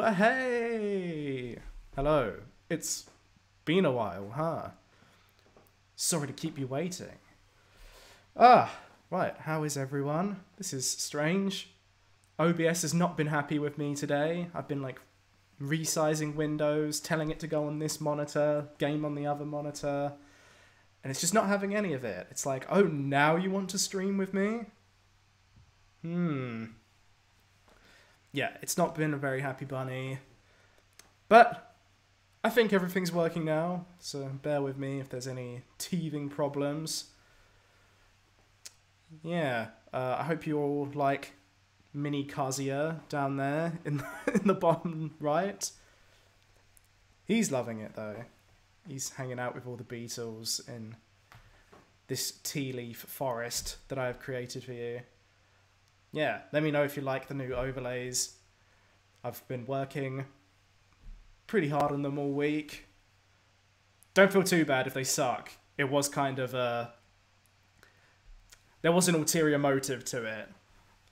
Hey! Hello. It's been a while, huh? Sorry to keep you waiting. Ah, right. How is everyone? This is strange. OBS has not been happy with me today. I've been like resizing Windows, telling it to go on this monitor, game on the other monitor, and it's just not having any of it. It's like, oh, now you want to stream with me? Hmm. Yeah, it's not been a very happy bunny. But I think everything's working now, so bear with me if there's any teething problems. Yeah, uh, I hope you all like Mini Kazuya down there in the, in the bottom right. He's loving it though. He's hanging out with all the beetles in this tea leaf forest that I have created for you. Yeah, let me know if you like the new overlays. I've been working pretty hard on them all week. Don't feel too bad if they suck. It was kind of a. There was an ulterior motive to it.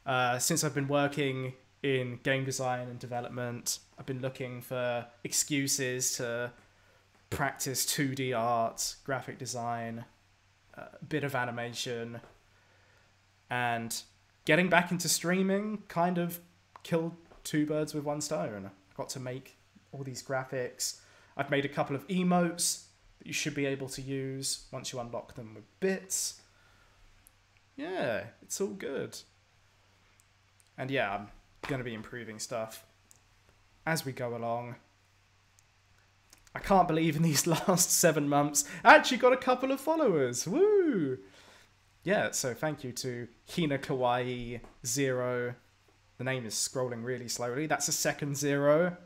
Uh, since I've been working in game design and development, I've been looking for excuses to practice 2D art, graphic design, a bit of animation, and getting back into streaming kind of killed two birds with one stone. I got to make all these graphics. I've made a couple of emotes that you should be able to use once you unlock them with bits. Yeah, it's all good. And yeah, I'm going to be improving stuff as we go along. I can't believe in these last seven months, I actually got a couple of followers. Woo! Yeah, so thank you to Hina Kawaii Zero. The name is scrolling really slowly. That's a second zero.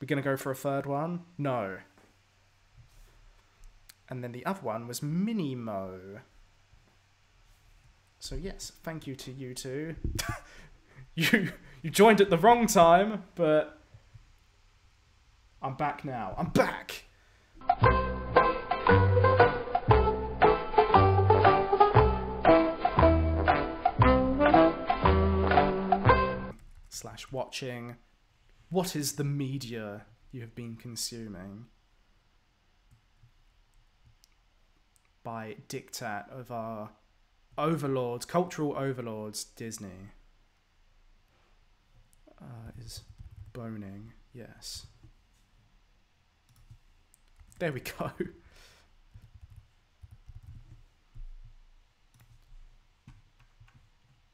We're going to go for a third one? No. And then the other one was Minimo. So yes, thank you to you two. you you joined at the wrong time, but I'm back now. I'm back. Slash watching. What is the media you have been consuming? By diktat of our overlords, cultural overlords, Disney. Uh, is boning, yes. There we go.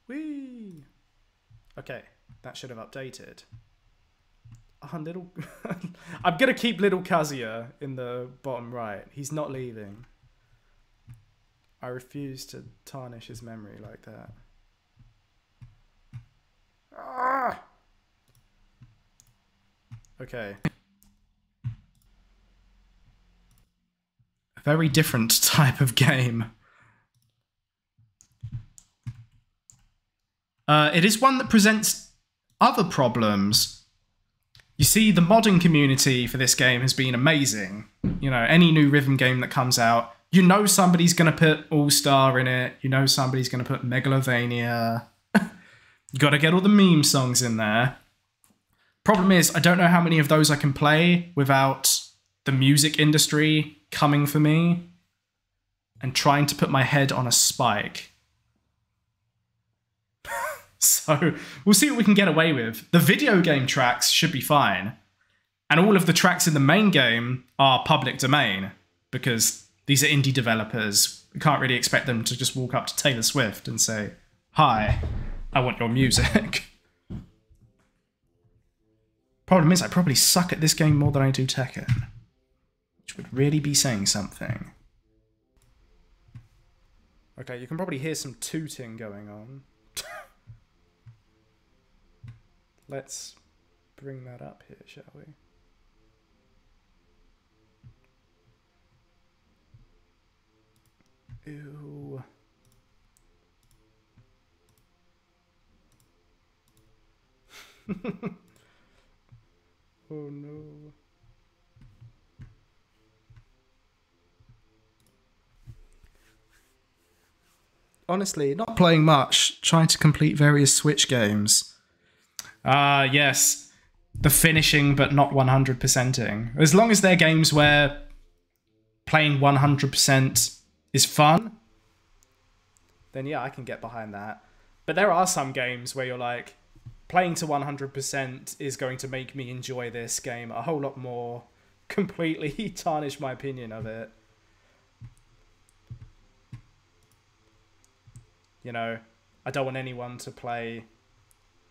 Whee! Okay, that should have updated. Ah, little. I'm gonna keep little Kazuya in the bottom right. He's not leaving. I refuse to tarnish his memory like that. Ah! Okay. A very different type of game. Uh, it is one that presents other problems. You see, the modding community for this game has been amazing. You know, any new rhythm game that comes out, you know somebody's going to put All Star in it. You know somebody's going to put Megalovania. you got to get all the meme songs in there. Problem is, I don't know how many of those I can play without the music industry coming for me and trying to put my head on a spike. so we'll see what we can get away with. The video game tracks should be fine. And all of the tracks in the main game are public domain because these are indie developers. We can't really expect them to just walk up to Taylor Swift and say, Hi, I want your music. Problem is, I probably suck at this game more than I do Tekken, which would really be saying something. Okay, you can probably hear some tooting going on. Let's bring that up here, shall we? Ew. oh no. Honestly, not playing much, trying to complete various Switch games. Ah, yes. The finishing but not 100%ing. As long as they're games where playing 100% is fun, then yeah, I can get behind that. But there are some games where you're like, playing to 100% is going to make me enjoy this game a whole lot more, completely tarnish my opinion of it. You know, I don't want anyone to play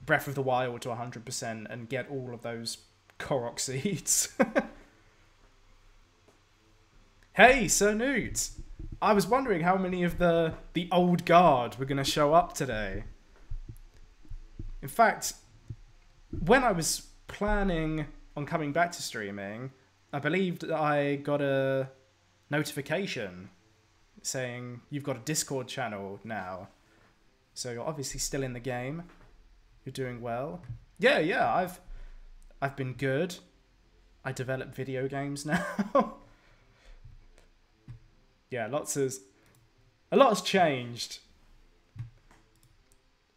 Breath of the Wild to 100% and get all of those Korok seeds. hey, Sir Newt! I was wondering how many of the, the old guard were going to show up today. In fact, when I was planning on coming back to streaming, I believed I got a notification saying you've got a Discord channel now. So you're obviously still in the game. You're doing well. Yeah, yeah, I've I've been good. I develop video games now. yeah, lots of a lot has changed.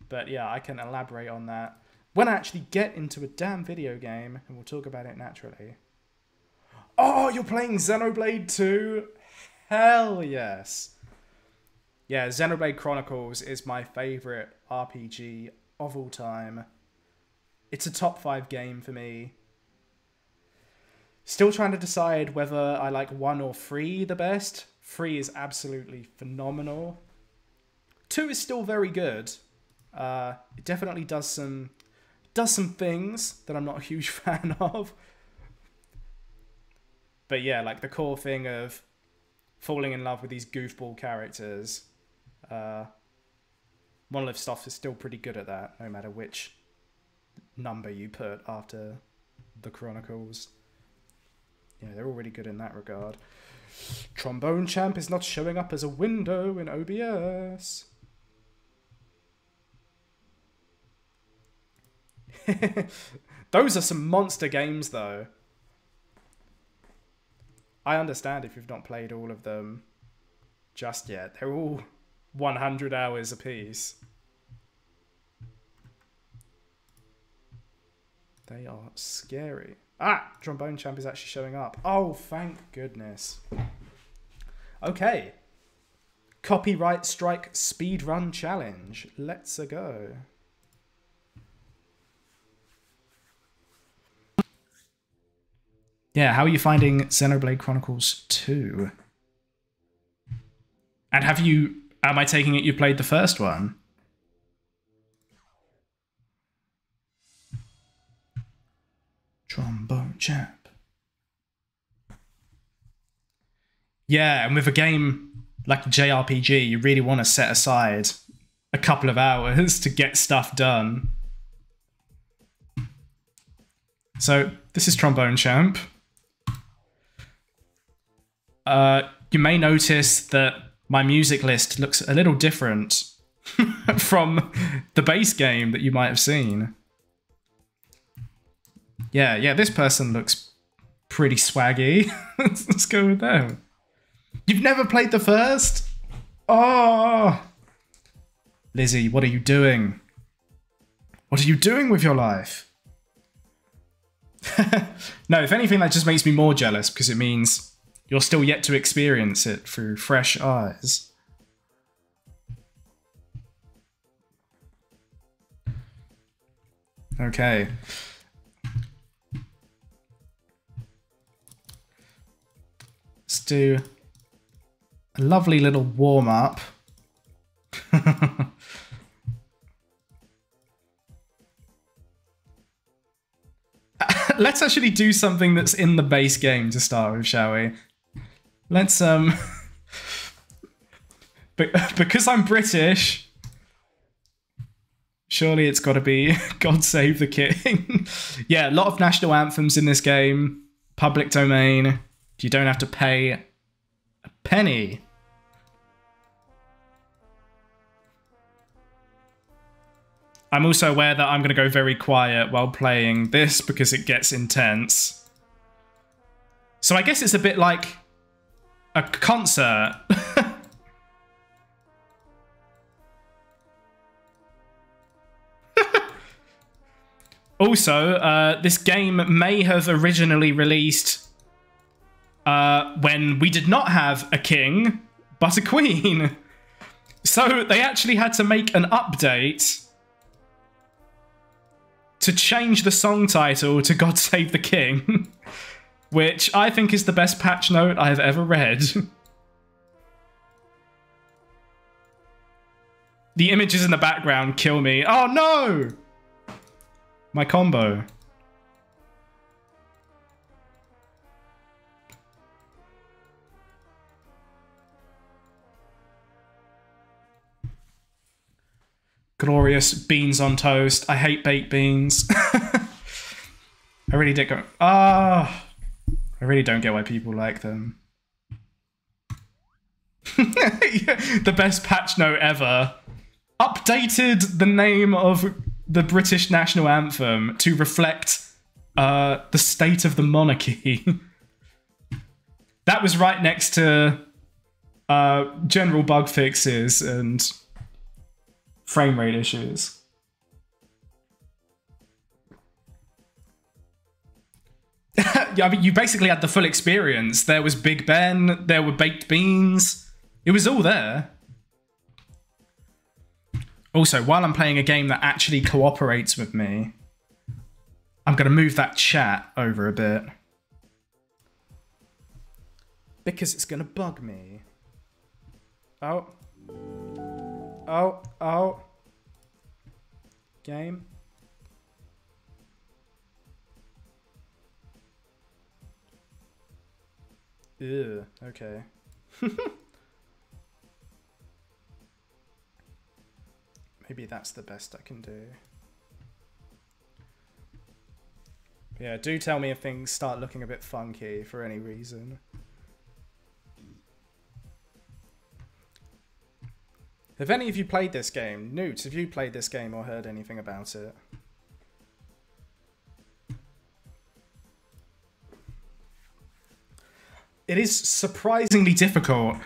But yeah, I can elaborate on that when I actually get into a damn video game, and we'll talk about it naturally. Oh, you're playing Xenoblade 2? Hell yes. Yeah, Xenoblade Chronicles is my favorite RPG of all time. It's a top five game for me. Still trying to decide whether I like one or three the best. Three is absolutely phenomenal. Two is still very good. Uh, it definitely does some does some things that I'm not a huge fan of. But yeah, like the core thing of falling in love with these goofball characters. Uh, Monolith Soft is still pretty good at that, no matter which number you put after the Chronicles. Yeah, they're all really good in that regard. Trombone Champ is not showing up as a window in OBS. Those are some monster games, though. I understand if you've not played all of them just yet. They're all 100 hours apiece. They are scary. Ah, Trombone Champ is actually showing up. Oh, thank goodness. Okay. Copyright Strike Speedrun Challenge. Let's -a go. Yeah, how are you finding Xenoblade Chronicles 2? And have you, am I taking it you played the first one? Trombone Champ. Yeah, and with a game like JRPG, you really want to set aside a couple of hours to get stuff done. So, this is Trombone Champ. Uh, you may notice that my music list looks a little different from the base game that you might have seen. Yeah, yeah, this person looks pretty swaggy. Let's go with them. You've never played the first? Oh! Lizzie, what are you doing? What are you doing with your life? no, if anything, that just makes me more jealous because it means you're still yet to experience it through fresh eyes. Okay. Let's do a lovely little warm up. Let's actually do something that's in the base game to start with, shall we? Let's um because I'm British, surely it's got to be God Save the King. yeah, a lot of national anthems in this game, public domain. You don't have to pay a penny. I'm also aware that I'm going to go very quiet while playing this because it gets intense. So I guess it's a bit like a concert. Also, uh, this game may have originally released uh, when we did not have a king, but a queen. So they actually had to make an update to change the song title to God Save the King, which I think is the best patch note I've ever read. the images in the background kill me. Oh no! My combo. Glorious beans on toast. I hate baked beans. I really did go. Ah, oh, I really don't get why people like them. the best patch note ever. Updated the name of the British national anthem to reflect uh, the state of the monarchy. that was right next to uh, general bug fixes and frame rate issues. Yeah, I mean, you basically had the full experience. There was Big Ben, there were baked beans. It was all there. Also, while I'm playing a game that actually cooperates with me, I'm going to move that chat over a bit. Because it's going to bug me. Oh. Oh, oh. Game. Ew, okay. Maybe that's the best I can do. Yeah, do tell me if things start looking a bit funky for any reason. Have any of you played this game? Newt, have you played this game or heard anything about it? It is surprisingly difficult.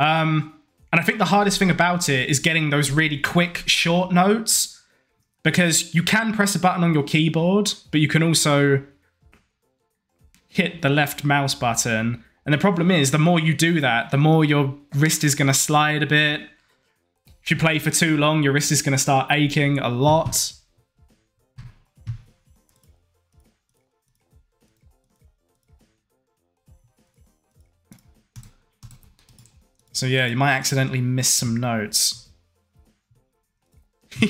Um, and I think the hardest thing about it is getting those really quick, short notes. Because you can press a button on your keyboard, but you can also hit the left mouse button. And the problem is, the more you do that, the more your wrist is going to slide a bit if you play for too long, your wrist is going to start aching a lot. So yeah, you might accidentally miss some notes.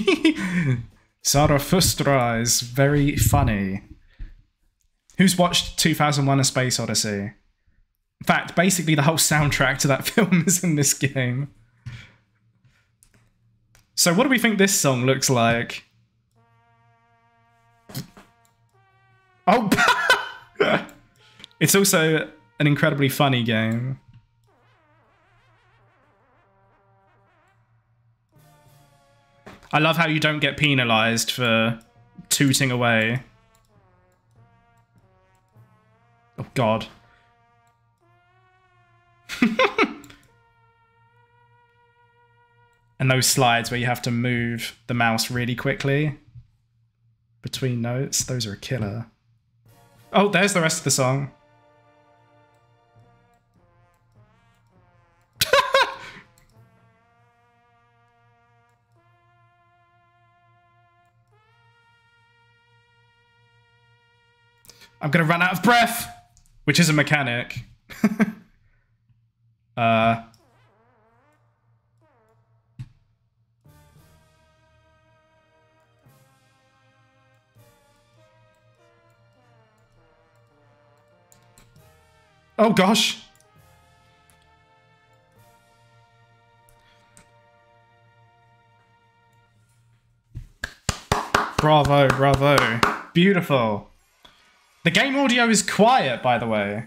Zarathustra is very funny. Who's watched 2001 A Space Odyssey? In fact, basically the whole soundtrack to that film is in this game. So what do we think this song looks like? Oh! it's also an incredibly funny game. I love how you don't get penalized for tooting away. Oh god. and those slides where you have to move the mouse really quickly between notes, those are a killer. Oh, there's the rest of the song. I'm gonna run out of breath, which is a mechanic. uh, Oh gosh. Bravo, bravo. Beautiful. The game audio is quiet, by the way.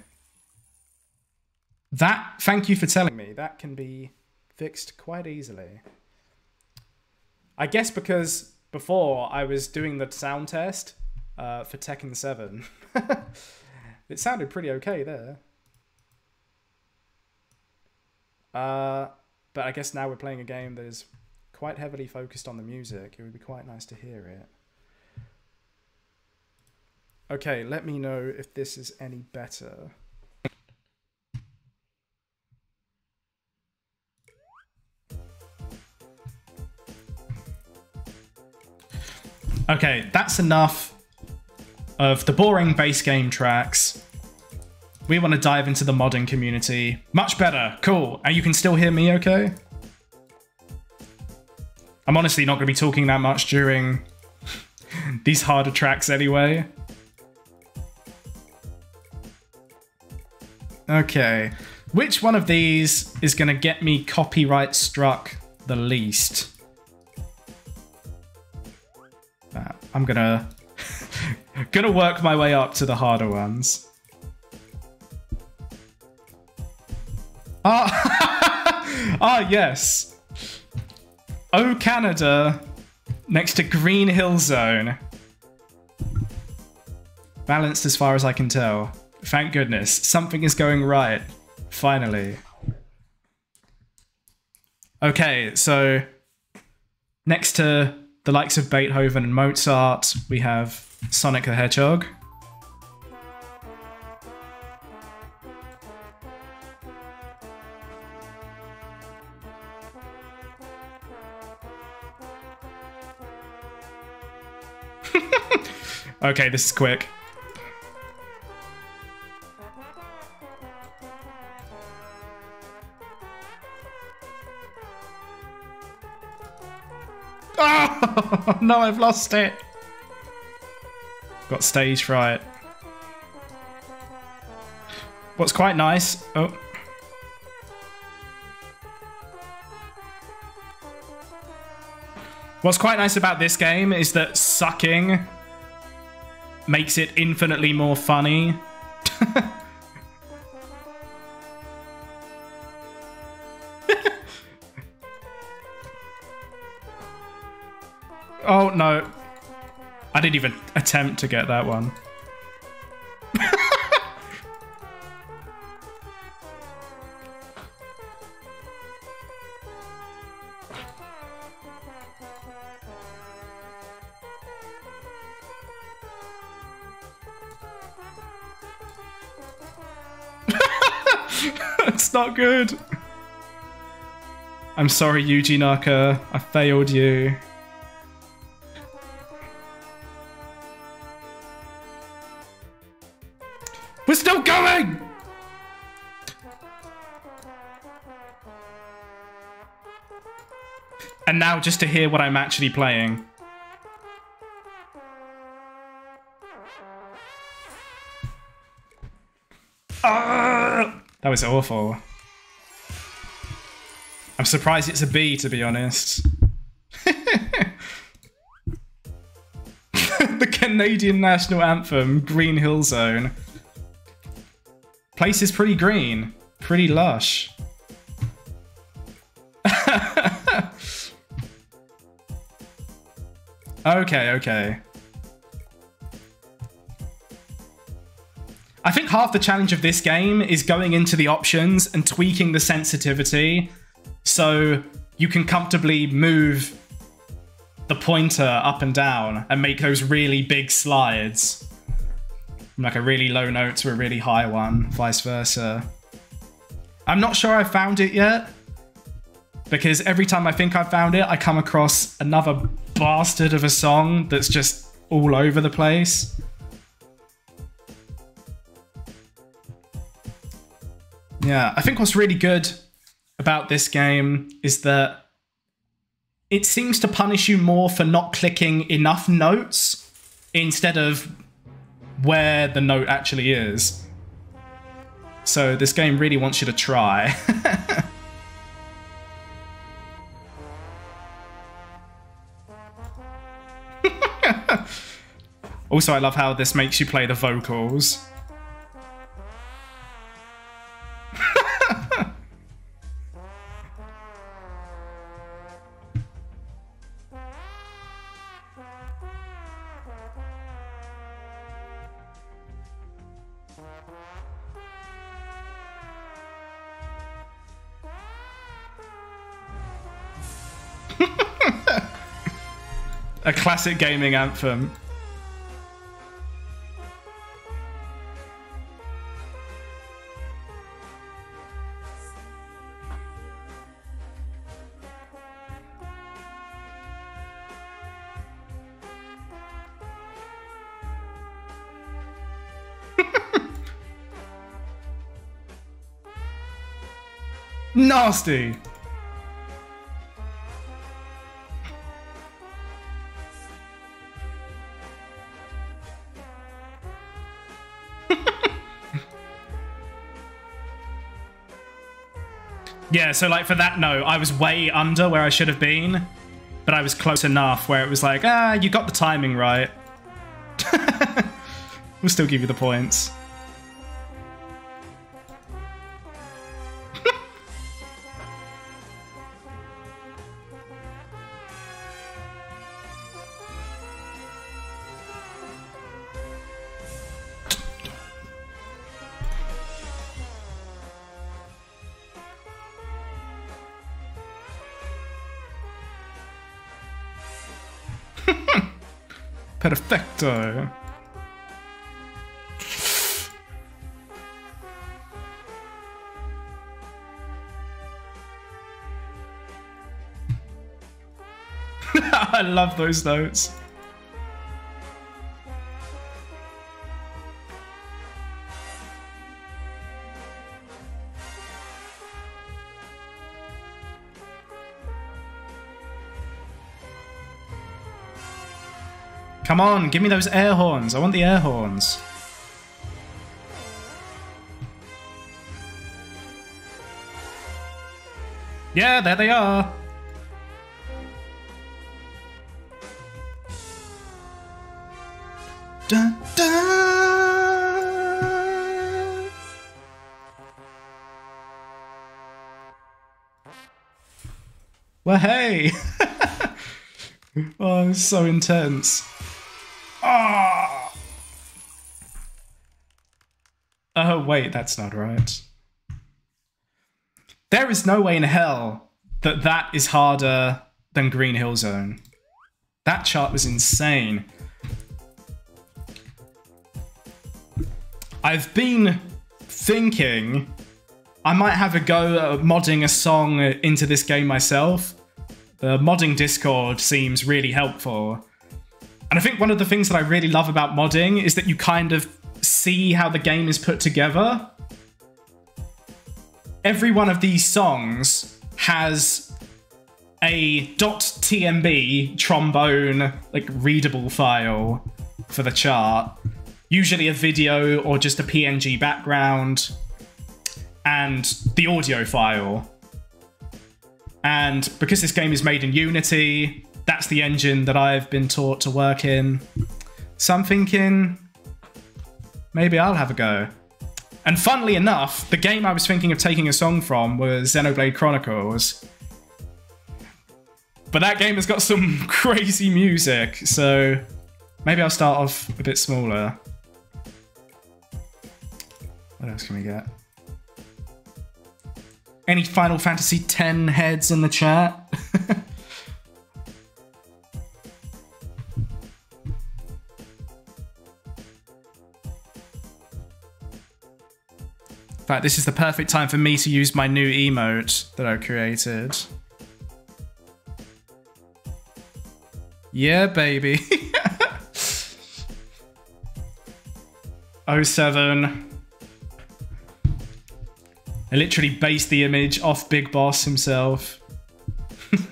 That, thank you for telling me, that can be fixed quite easily. I guess because before I was doing the sound test uh, for Tekken 7. it sounded pretty okay there. Uh, but I guess now we're playing a game that is quite heavily focused on the music. It would be quite nice to hear it. Okay, let me know if this is any better. Okay, that's enough of the boring base game tracks. We want to dive into the modding community. Much better. Cool. And you can still hear me okay? I'm honestly not going to be talking that much during these harder tracks anyway. Okay. Which one of these is going to get me copyright struck the least? Uh, I'm gonna gonna work my way up to the harder ones. Ah, ah yes. Oh Canada, next to Green Hill Zone. Balanced as far as I can tell. Thank goodness, something is going right. Finally. Okay, so next to the likes of Beethoven and Mozart, we have Sonic the Hedgehog. okay, this is quick. Oh, no, I've lost it. Got stage fright. What's quite nice... Oh. What's quite nice about this game is that sucking makes it infinitely more funny. oh no. I didn't even attempt to get that one. it's not good. I'm sorry, Yuji Naka. I failed you. We're still going! And now just to hear what I'm actually playing. Ah! That was awful. I'm surprised it's a B, to be honest. the Canadian national anthem, Green Hill Zone. Place is pretty green, pretty lush. okay, okay. I think half the challenge of this game is going into the options and tweaking the sensitivity so you can comfortably move the pointer up and down and make those really big slides. From like a really low note to a really high one, vice versa. I'm not sure I found it yet, because every time I think I've found it, I come across another bastard of a song that's just all over the place. Yeah, I think what's really good about this game is that it seems to punish you more for not clicking enough notes instead of where the note actually is. So this game really wants you to try. also, I love how this makes you play the vocals. A classic gaming anthem. Nasty. Yeah, so like for that note, I was way under where I should have been, but I was close enough where it was like, ah, you got the timing right. we'll still give you the points. Perfecto. I love those notes. Come on, give me those air horns. I want the air horns. Yeah, there they are. Dun, dun. Well, hey. oh, it's so intense. Oh. Oh, wait, that's not right. There is no way in hell that that is harder than Green Hill Zone. That chart was insane. I've been thinking I might have a go at modding a song into this game myself. The modding Discord seems really helpful. And I think one of the things that I really love about modding is that you kind of see how the game is put together. Every one of these songs has a .tmb trombone like readable file for the chart, usually a video or just a PNG background, and the audio file. And because this game is made in Unity, that's the engine that I've been taught to work in. So I'm thinking maybe I'll have a go. And funnily enough, the game I was thinking of taking a song from was Xenoblade Chronicles. But that game has got some crazy music, so maybe I'll start off a bit smaller. What else can we get? Any Final Fantasy X heads in the chat? fact, this is the perfect time for me to use my new emote that I created. Yeah, baby. 07. I literally based the image off Big Boss himself.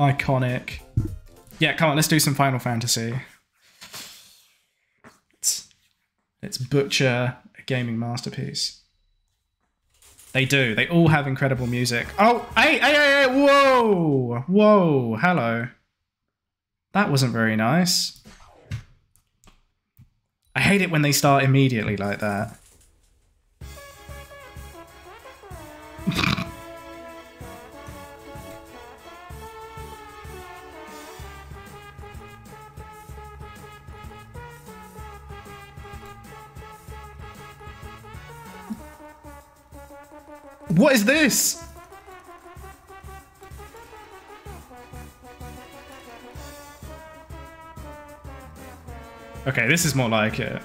Iconic. Yeah, come on, let's do some Final Fantasy. Let's butcher a gaming masterpiece. They do. They all have incredible music. Oh, hey, hey, hey, whoa, whoa, hello. That wasn't very nice. I hate it when they start immediately like that. What is this? Okay, this is more like it.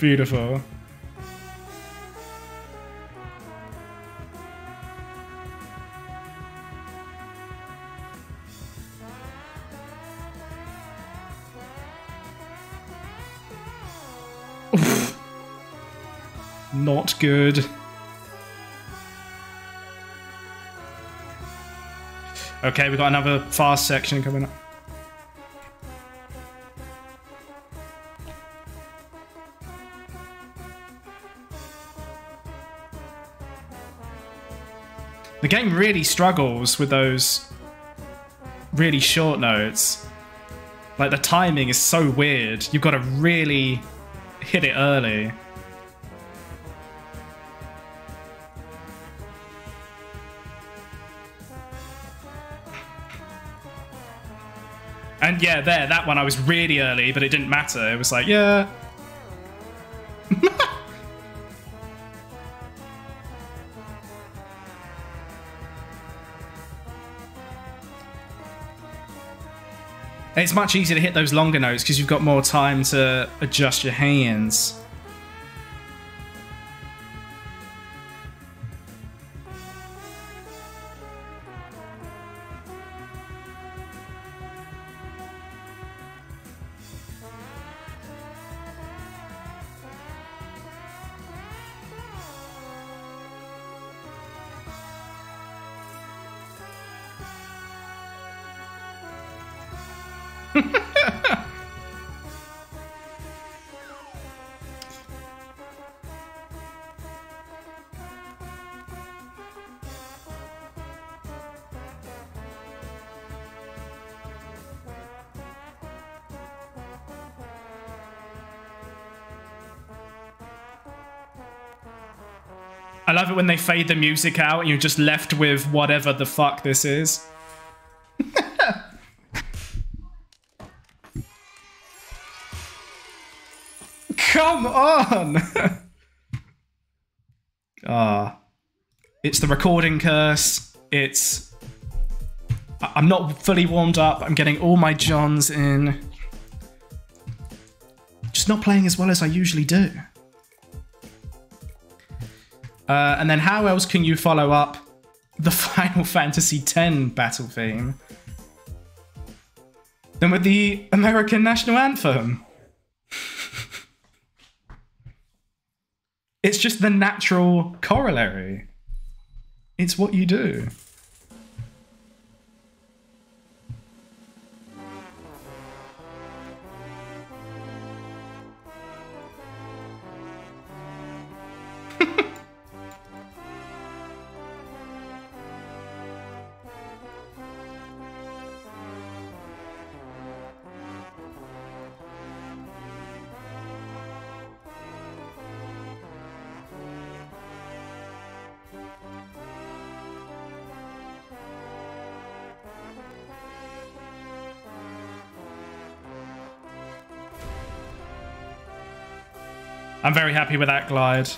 Beautiful. Not good. Okay, we got another fast section coming up. Really struggles with those really short notes. Like the timing is so weird. You've got to really hit it early. And yeah, there, that one I was really early, but it didn't matter. It was like, yeah. It's much easier to hit those longer notes because you've got more time to adjust your hands. I love it when they fade the music out and you're just left with whatever the fuck this is. Come on! Ah. it's the recording curse. It's. I'm not fully warmed up. I'm getting all my Johns in. Just not playing as well as I usually do. Uh, and then how else can you follow up the Final Fantasy X battle theme than with the American national anthem? it's just the natural corollary. It's what you do. I'm very happy with that glide.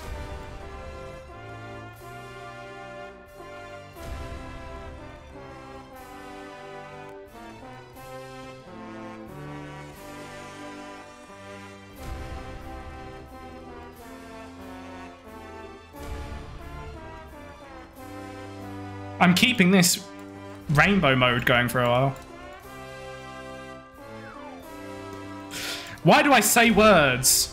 I'm keeping this rainbow mode going for a while. Why do I say words?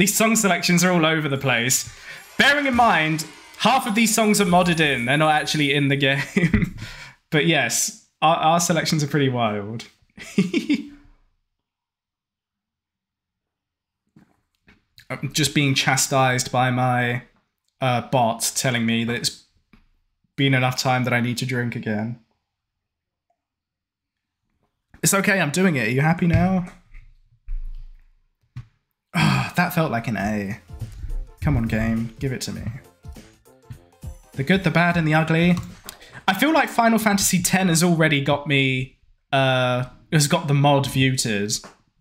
These song selections are all over the place. Bearing in mind, half of these songs are modded in. They're not actually in the game. but yes, our, our selections are pretty wild. I'm just being chastised by my uh, bot telling me that it's been enough time that I need to drink again. It's okay, I'm doing it. Are you happy now? That felt like an A. Come on, game, give it to me. The good, the bad, and the ugly. I feel like Final Fantasy X has already got me. Uh, has got the mod muted.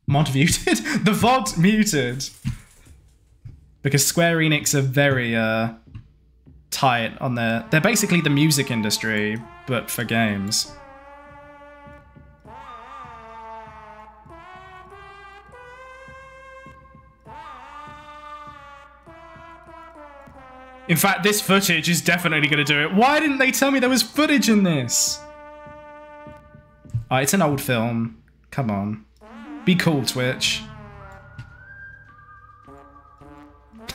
Mod muted? the VOD muted. Because Square Enix are very uh, tight on their. They're basically the music industry, but for games. In fact, this footage is definitely going to do it. Why didn't they tell me there was footage in this? Oh, it's an old film. Come on. Be cool, Twitch.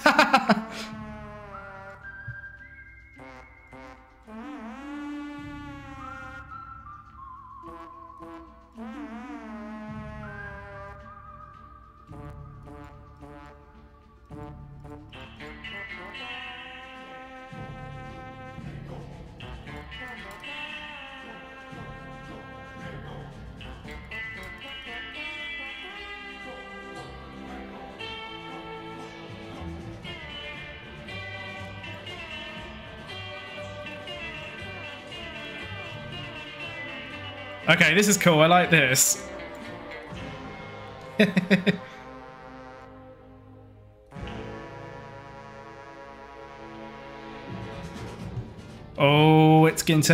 Okay, this is cool. I like this. oh, it's getting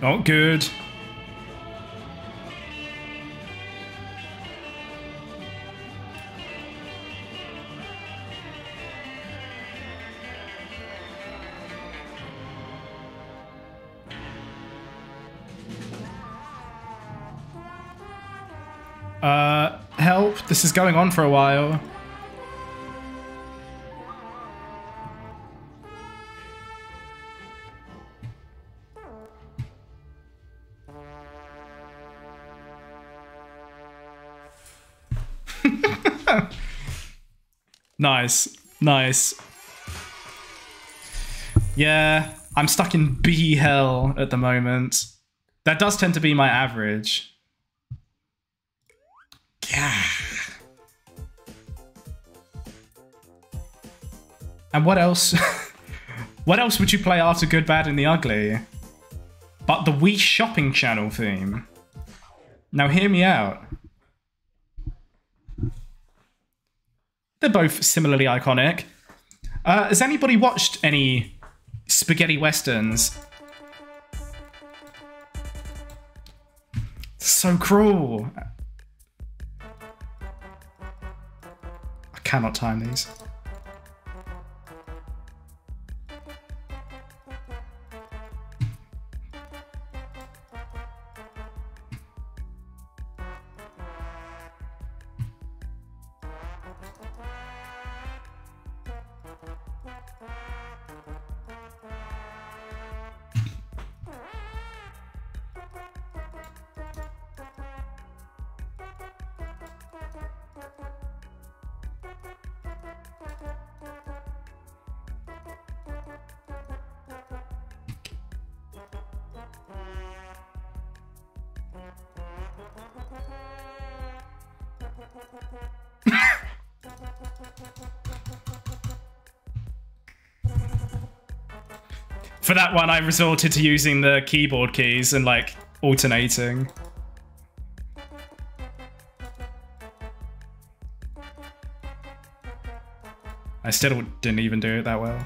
Not good. Uh, help. This is going on for a while. Nice. Nice. Yeah, I'm stuck in B hell at the moment. That does tend to be my average. Yeah. And what else? what else would you play after Good, Bad, and the Ugly? But the Wii Shopping Channel theme. Now hear me out. They're both similarly iconic. Uh, has anybody watched any spaghetti westerns? So cruel. I cannot time these. That one, I resorted to using the keyboard keys and like alternating. I still didn't even do it that well.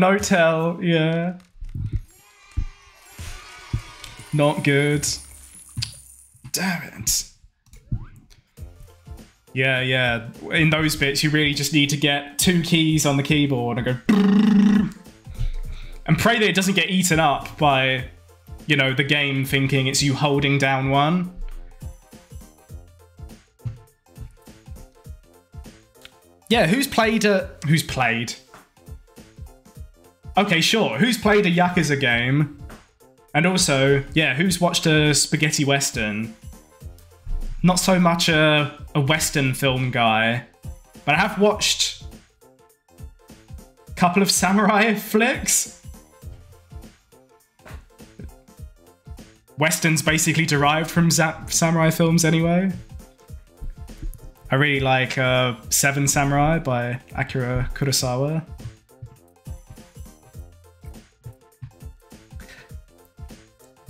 No tell, yeah. Not good. Damn it. Yeah, yeah. In those bits, you really just need to get two keys on the keyboard and go. And pray that it doesn't get eaten up by, you know, the game thinking it's you holding down one. Yeah, who's played a. Who's played? Okay, sure. Who's played a Yakuza game? And also, yeah, who's watched a spaghetti western? Not so much a, a western film guy, but I have watched a couple of samurai flicks. Westerns basically derived from samurai films anyway. I really like uh, Seven Samurai by Akira Kurosawa.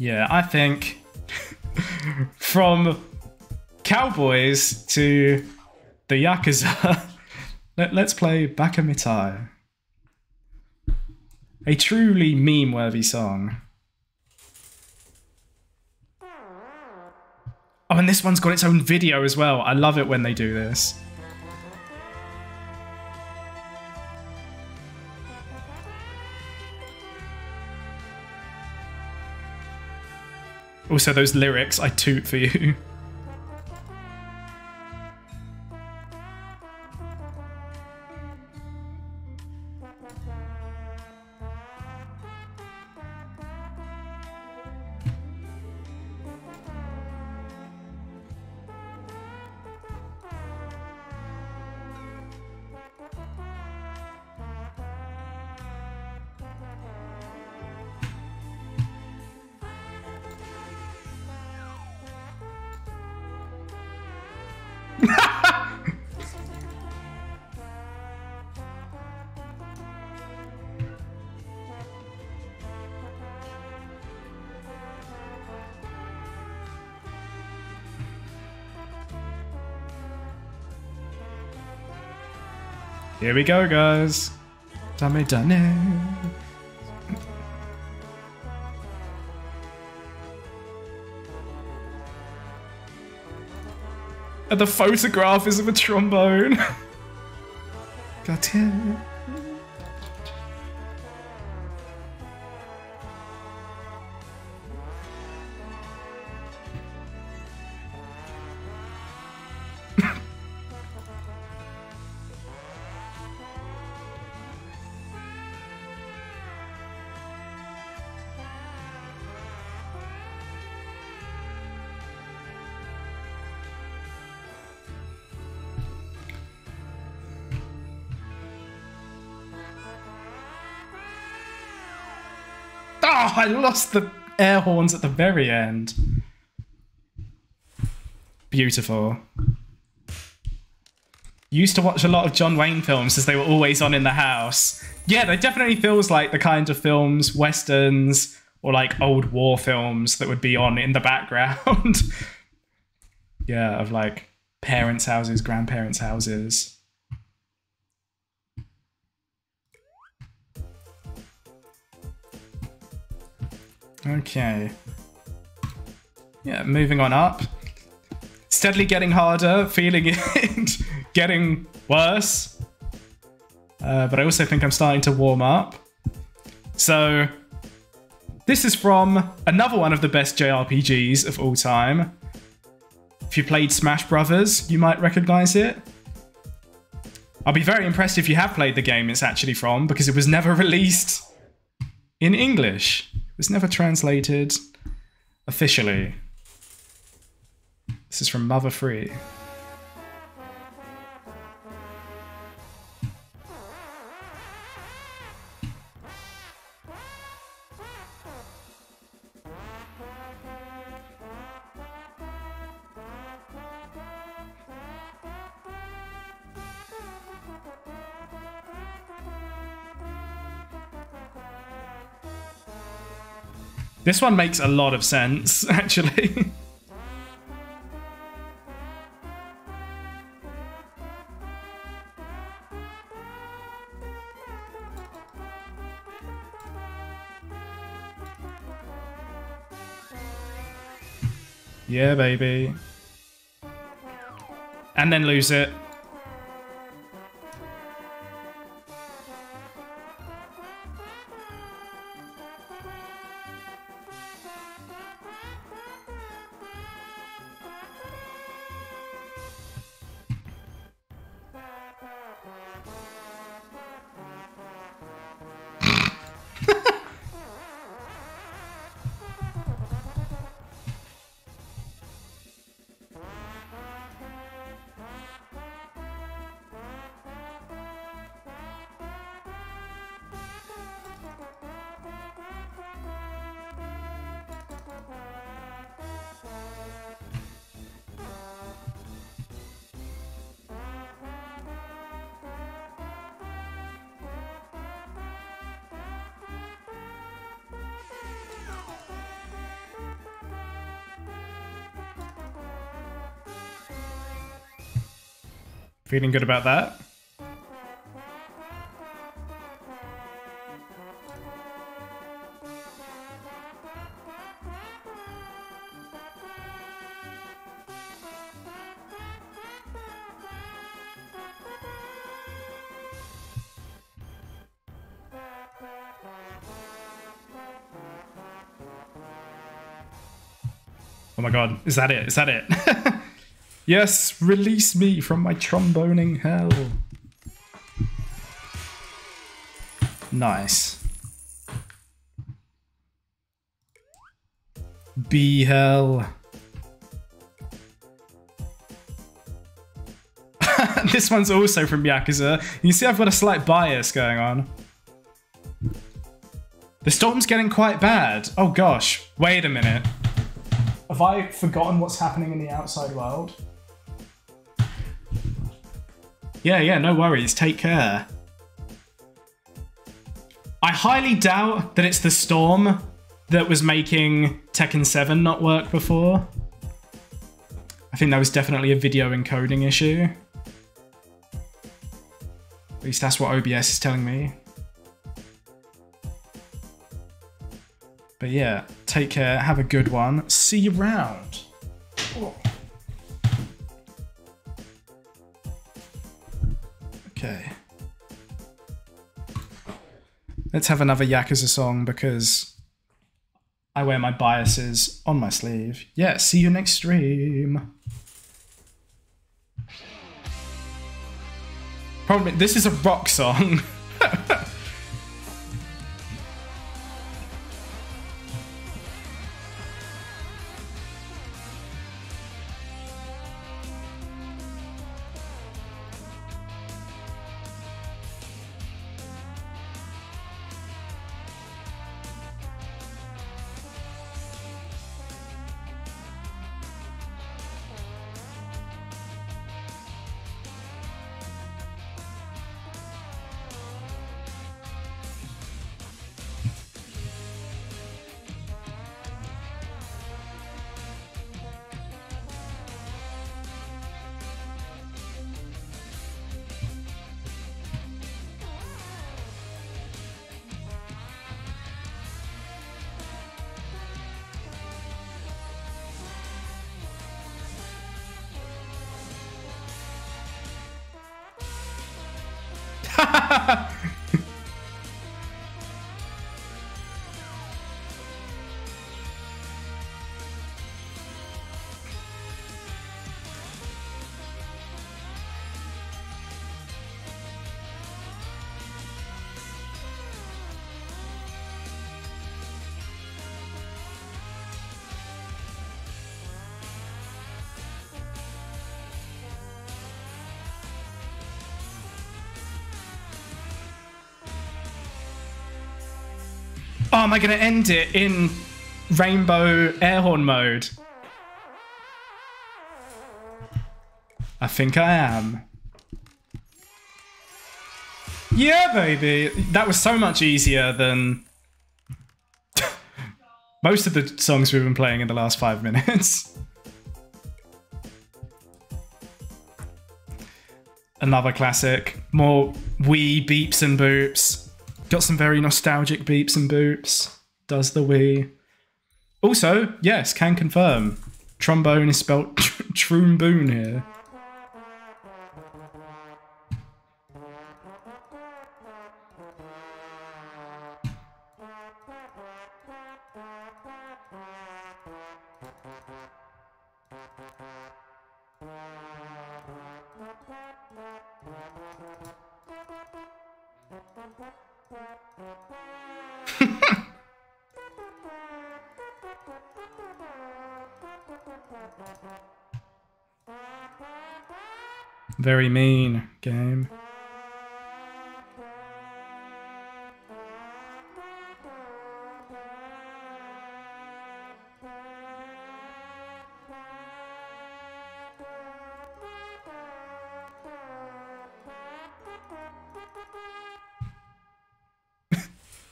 Yeah, I think from cowboys to the Yakuza, let, us play Bakamitai. A truly meme worthy song. Oh, and this one's got its own video as well. I love it when they do this. Also, those lyrics, I toot for you. we go, guys. Dame dane. And the photograph is of a trombone. Got it. I lost the air horns at the very end. Beautiful. Used to watch a lot of John Wayne films as they were always on in the house. Yeah, they definitely feels like the kind of films, westerns, or like old war films that would be on in the background. yeah, of like parents' houses, grandparents' houses. Okay. Yeah, moving on up. Steadily getting harder, feeling it getting worse. Uh, but I also think I'm starting to warm up. So, this is from another one of the best JRPGs of all time. If you played Smash Brothers, you might recognize it. I'll be very impressed if you have played the game it's actually from, because it was never released in English was never translated officially. This is from Mother 3. This one makes a lot of sense, actually. yeah, baby. and then lose it. Feeling good about that? Oh my god, is that it? Is that it? yes, release me from my tromboning hell. Nice. Be hell. this one's also from Yakuza. You see I've got a slight bias going on. The storm's getting quite bad. Oh gosh, wait a minute. Have I forgotten what's happening in the outside world? Yeah, yeah, no worries. Take care. I highly doubt that it's the storm that was making Tekken 7 not work before. I think that was definitely a video encoding issue. At least that's what OBS is telling me. But yeah, take care, have a good one. See you around. Okay. Oh. Let's have another Yakuza song because I wear my biases on my sleeve. Yeah, see you next stream. Probably, this is a rock song. am I going to end it in rainbow airhorn mode? I think I am. Yeah, baby. That was so much easier than most of the songs we've been playing in the last five minutes. Another classic. More wee beeps and boops. Got some very nostalgic beeps and boops. Does the Wii. Also, yes, can confirm. Trombone is spelled tr trombone here. Thank very mean game.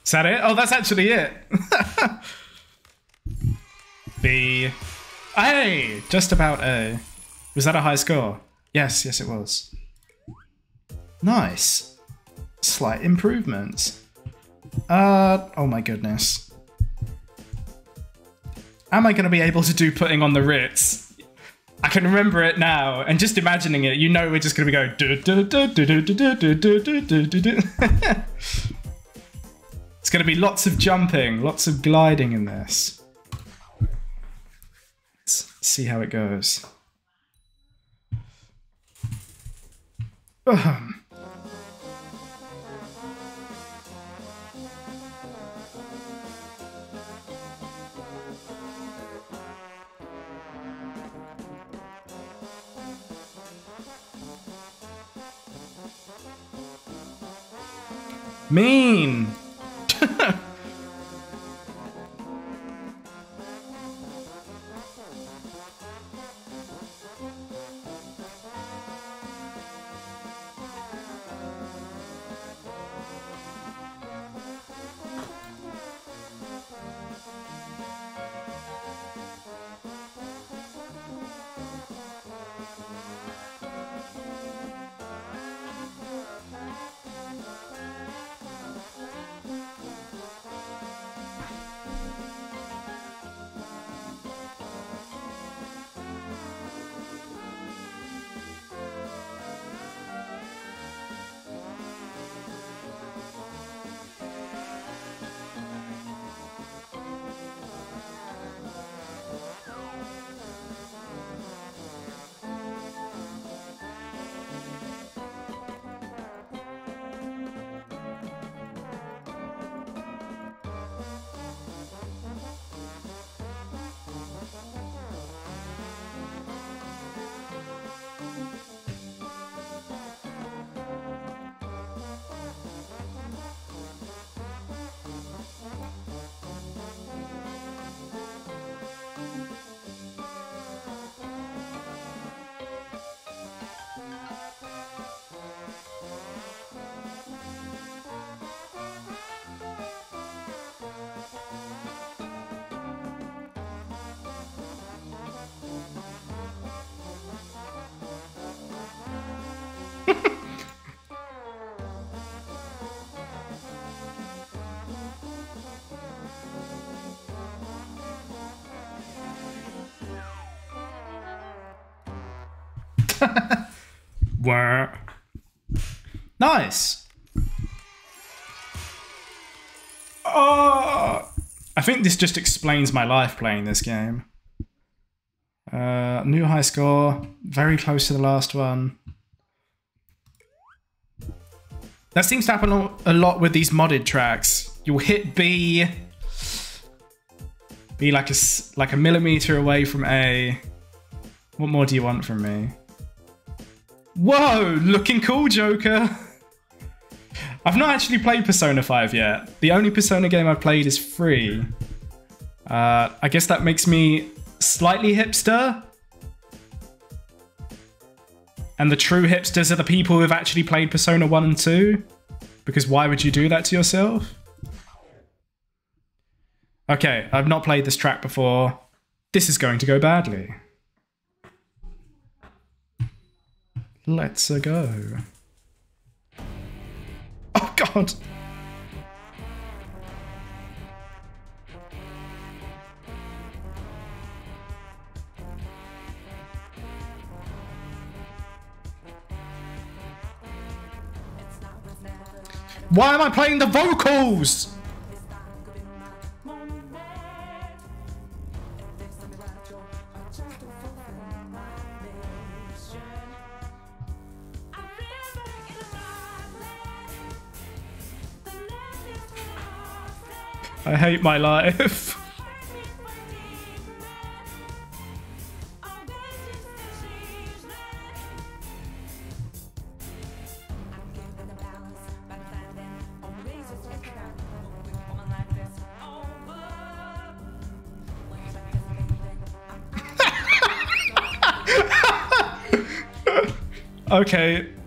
Is that it? Oh, that's actually it. B. Hey, just about A. Was that a high score? Yes, yes, it was. Nice. Slight improvements. Uh, oh my goodness. Am I going to be able to do putting on the Ritz? I can remember it now, and just imagining it, you know we're just going to be going. Going to be lots of jumping, lots of gliding in this. Let's see how it goes. Wah. Nice. Oh, I think this just explains my life playing this game. Uh, new high score, very close to the last one. That seems to happen a- lot with these modded tracks. You'll hit B, be like a like a millimeter away from A. What more do you want from me? Whoa, looking cool, Joker. I've not actually played Persona 5 yet. The only Persona game I've played is 3. Uh, I guess that makes me slightly hipster. And the true hipsters are the people who have actually played Persona 1 and 2. Because why would you do that to yourself? Okay, I've not played this track before. This is going to go badly. Let's a go. Oh god. Why am I playing the vocals? I hate my life. okay.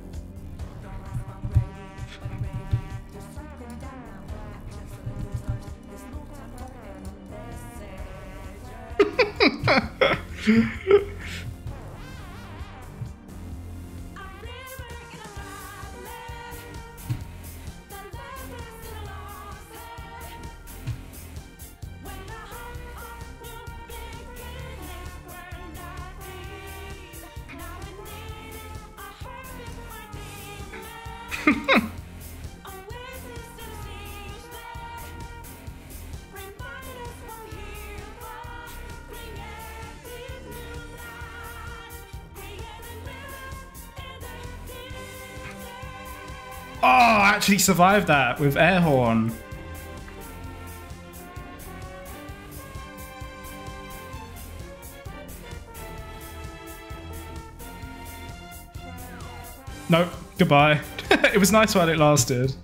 Actually survived that with air horn. Nope, goodbye. it was nice while it lasted.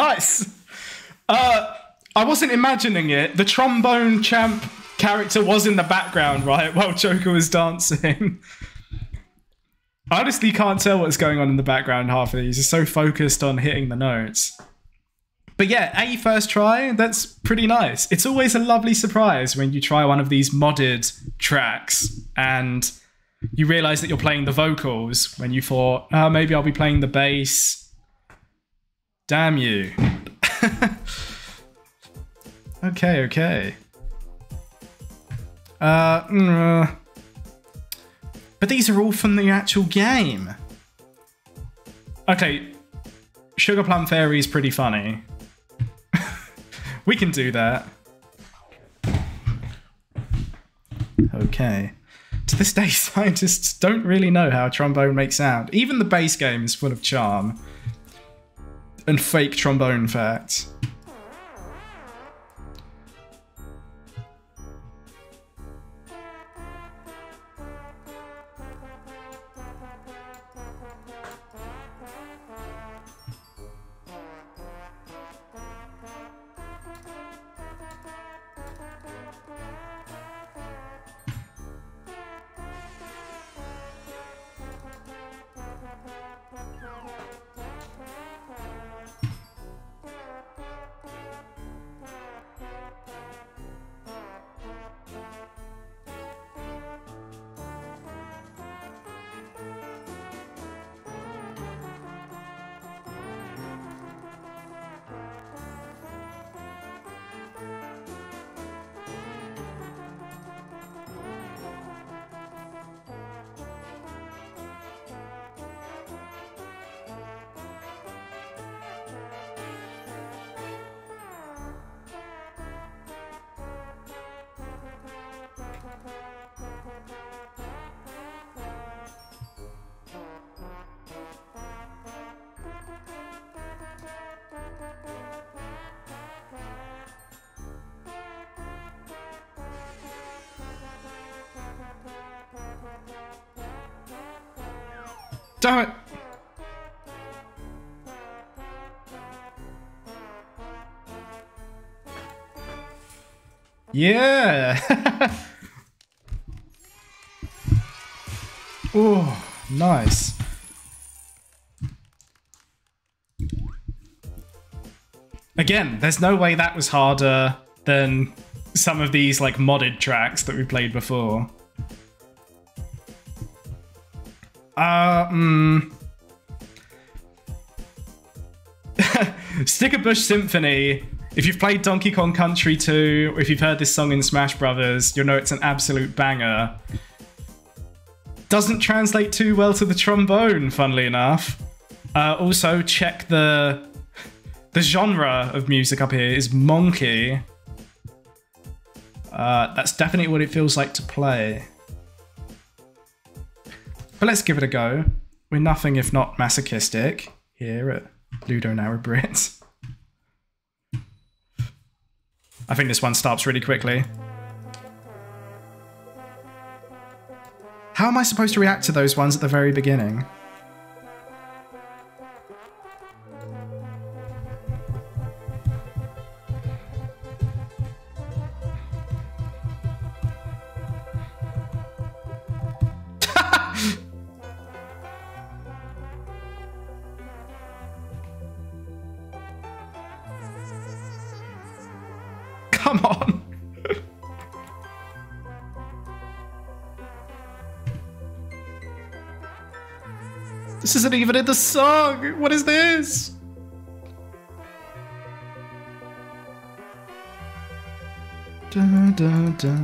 Nice. Uh, I wasn't imagining it. The trombone champ character was in the background, right, while Joker was dancing. I honestly can't tell what's going on in the background. Half of these are so focused on hitting the notes. But yeah, a first try, that's pretty nice. It's always a lovely surprise when you try one of these modded tracks and you realize that you're playing the vocals when you thought, oh, maybe I'll be playing the bass. Damn you. okay, okay. Uh, mm, uh, but these are all from the actual game. Okay, Sugar Plum Fairy is pretty funny. we can do that. Okay. To this day, scientists don't really know how a trombone makes sound. Even the base game is full of charm and fake trombone facts. Again, there's no way that was harder than some of these like modded tracks that we played before. Uh, mm. Stickerbush Symphony. If you've played Donkey Kong Country 2, or if you've heard this song in Smash Brothers, you'll know it's an absolute banger. Doesn't translate too well to the trombone, funnily enough. Uh, also, check the the genre of music up here is monkey. Uh, that's definitely what it feels like to play. But let's give it a go. We're nothing if not masochistic here at Ludo Now Brit. I think this one stops really quickly. How am I supposed to react to those ones at the very beginning? The song. What is this? Da, da, da,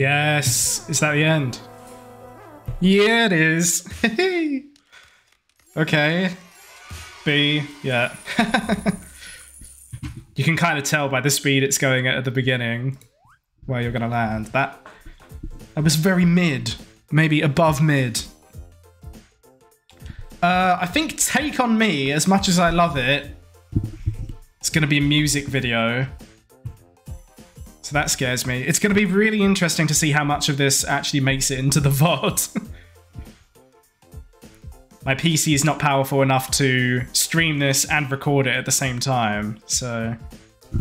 Yes. Is that the end? Yeah, it is. okay. B. Yeah. you can kind of tell by the speed it's going at the beginning where you're going to land. That, that was very mid. Maybe above mid. Uh, I think Take On Me, as much as I love it, it's going to be a music video. So that scares me. It's going to be really interesting to see how much of this actually makes it into the VOD. My PC is not powerful enough to stream this and record it at the same time, so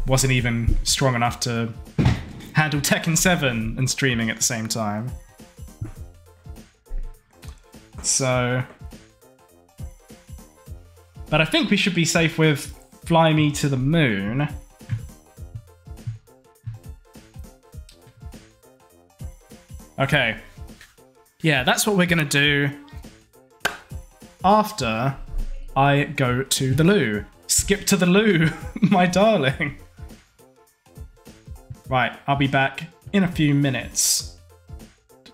wasn't even strong enough to handle Tekken 7 and streaming at the same time. So... But I think we should be safe with Fly Me to the Moon. Okay. Yeah, that's what we're to do after I go to the loo. Skip to the loo, my darling. Right, I'll be back in a few minutes.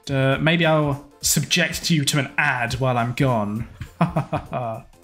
Uh, maybe I'll subject you to an ad while I'm gone.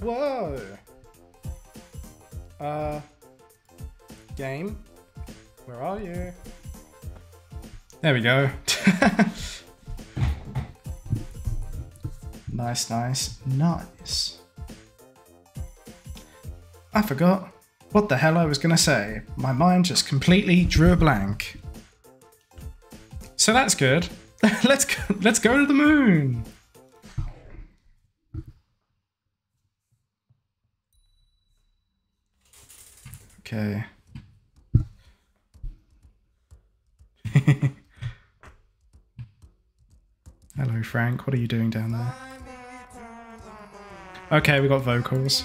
Whoa. Uh, game, where are you? There we go. nice, nice, nice. I forgot what the hell I was gonna say. My mind just completely drew a blank. So that's good. let's go, let's go to the moon. Okay, we got vocals.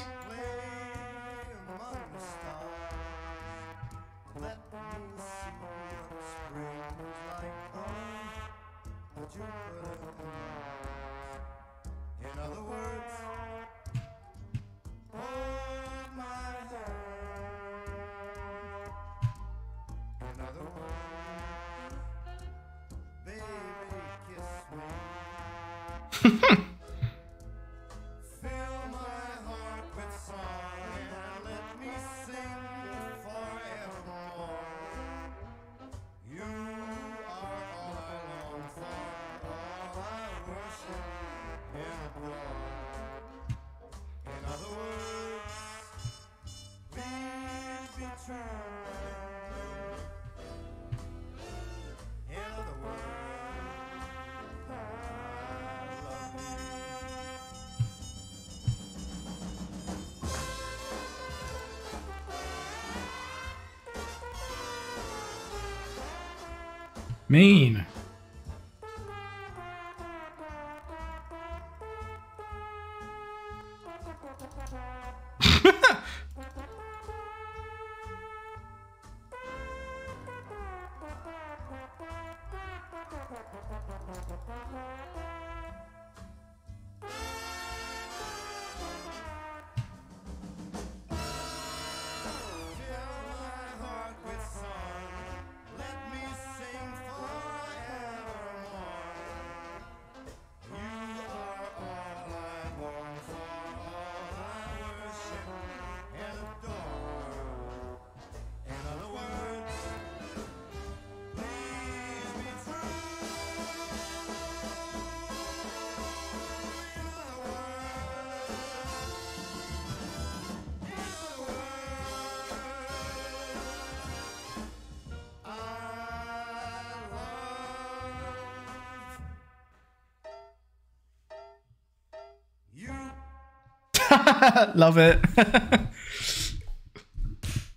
Love it.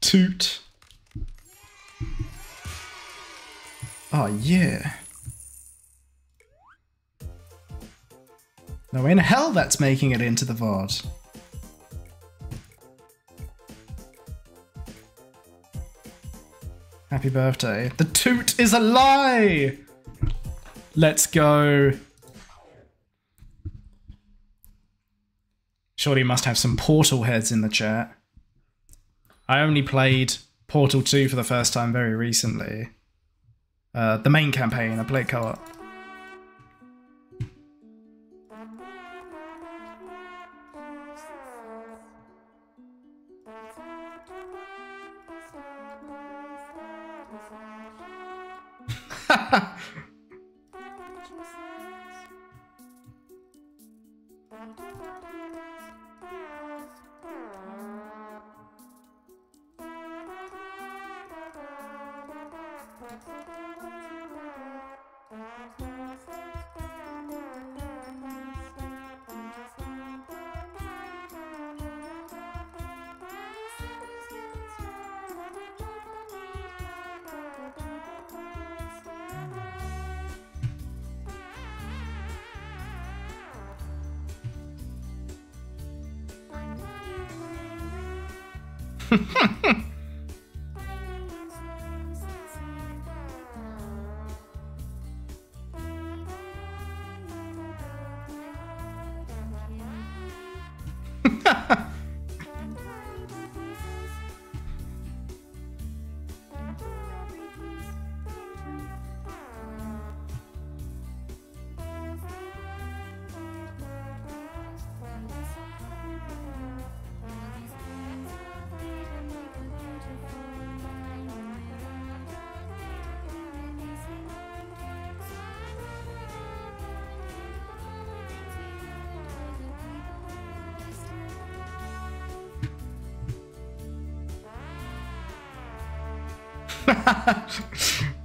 Toot. Oh, yeah. No in hell that's making it into the VOD. Happy birthday. The toot is a lie! Let's go. Surely must have some Portal heads in the chat. I only played Portal 2 for the first time very recently. Uh, the main campaign, I played co-op.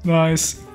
Nice.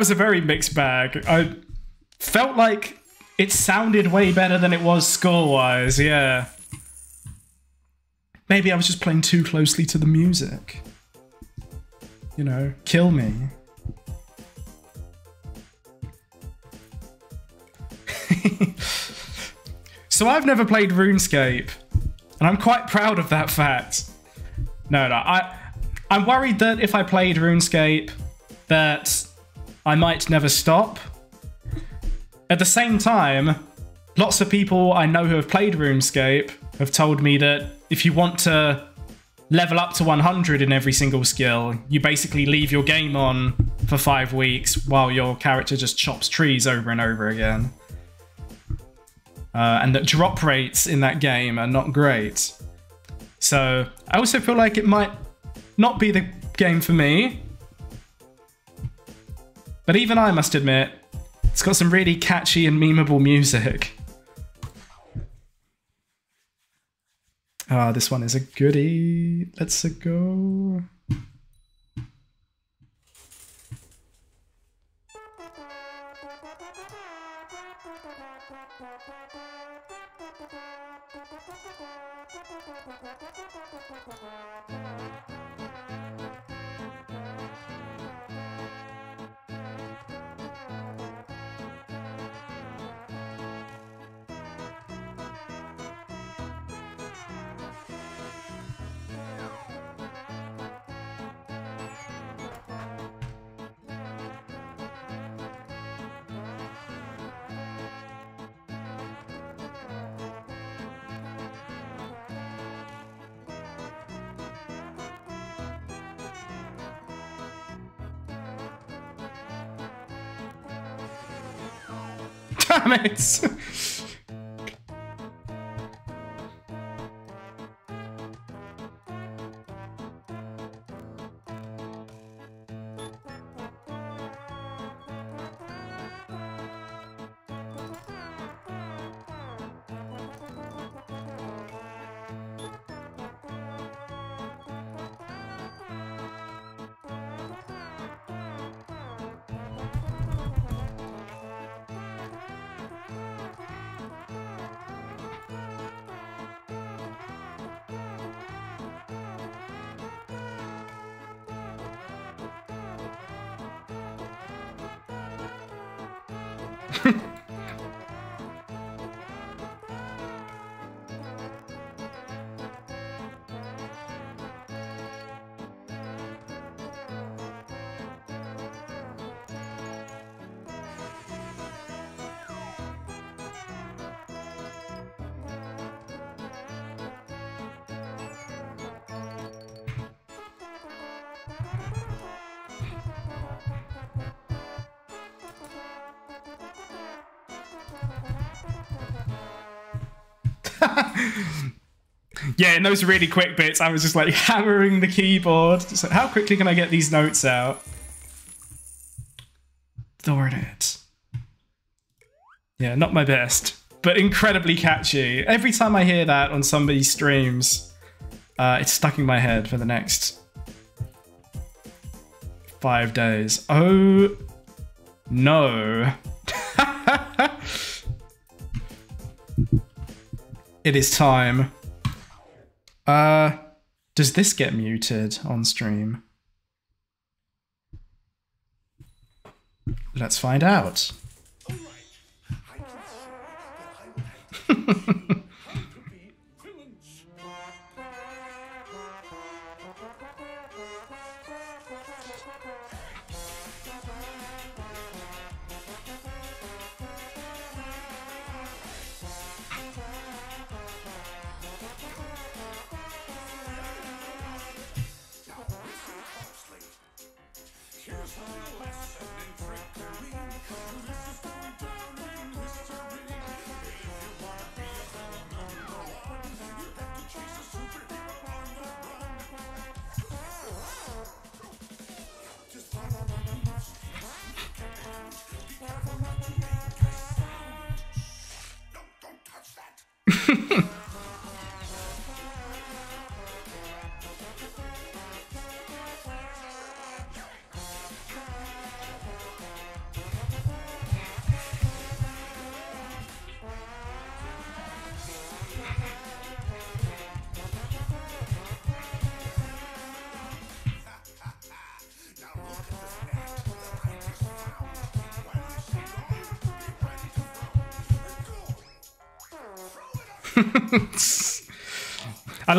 Was a very mixed bag. I felt like it sounded way better than it was score wise, yeah. Maybe I was just playing too closely to the music. You know, kill me. so I've never played RuneScape, and I'm quite proud of that fact. No, no, I I'm worried that if I played RuneScape, that I might never stop. At the same time, lots of people I know who have played RuneScape have told me that if you want to level up to 100 in every single skill, you basically leave your game on for five weeks while your character just chops trees over and over again. Uh, and that drop rates in that game are not great. So I also feel like it might not be the game for me. But even I must admit, it's got some really catchy and memeable music. Ah, oh, this one is a goodie. Let's go. Damn yeah, in those really quick bits, I was just like hammering the keyboard. Like, how quickly can I get these notes out? Darn it. Yeah, not my best, but incredibly catchy. Every time I hear that on somebody's streams, uh, it's stuck in my head for the next five days. Oh No. it is time. Uh, does this get muted on stream? Let's find out.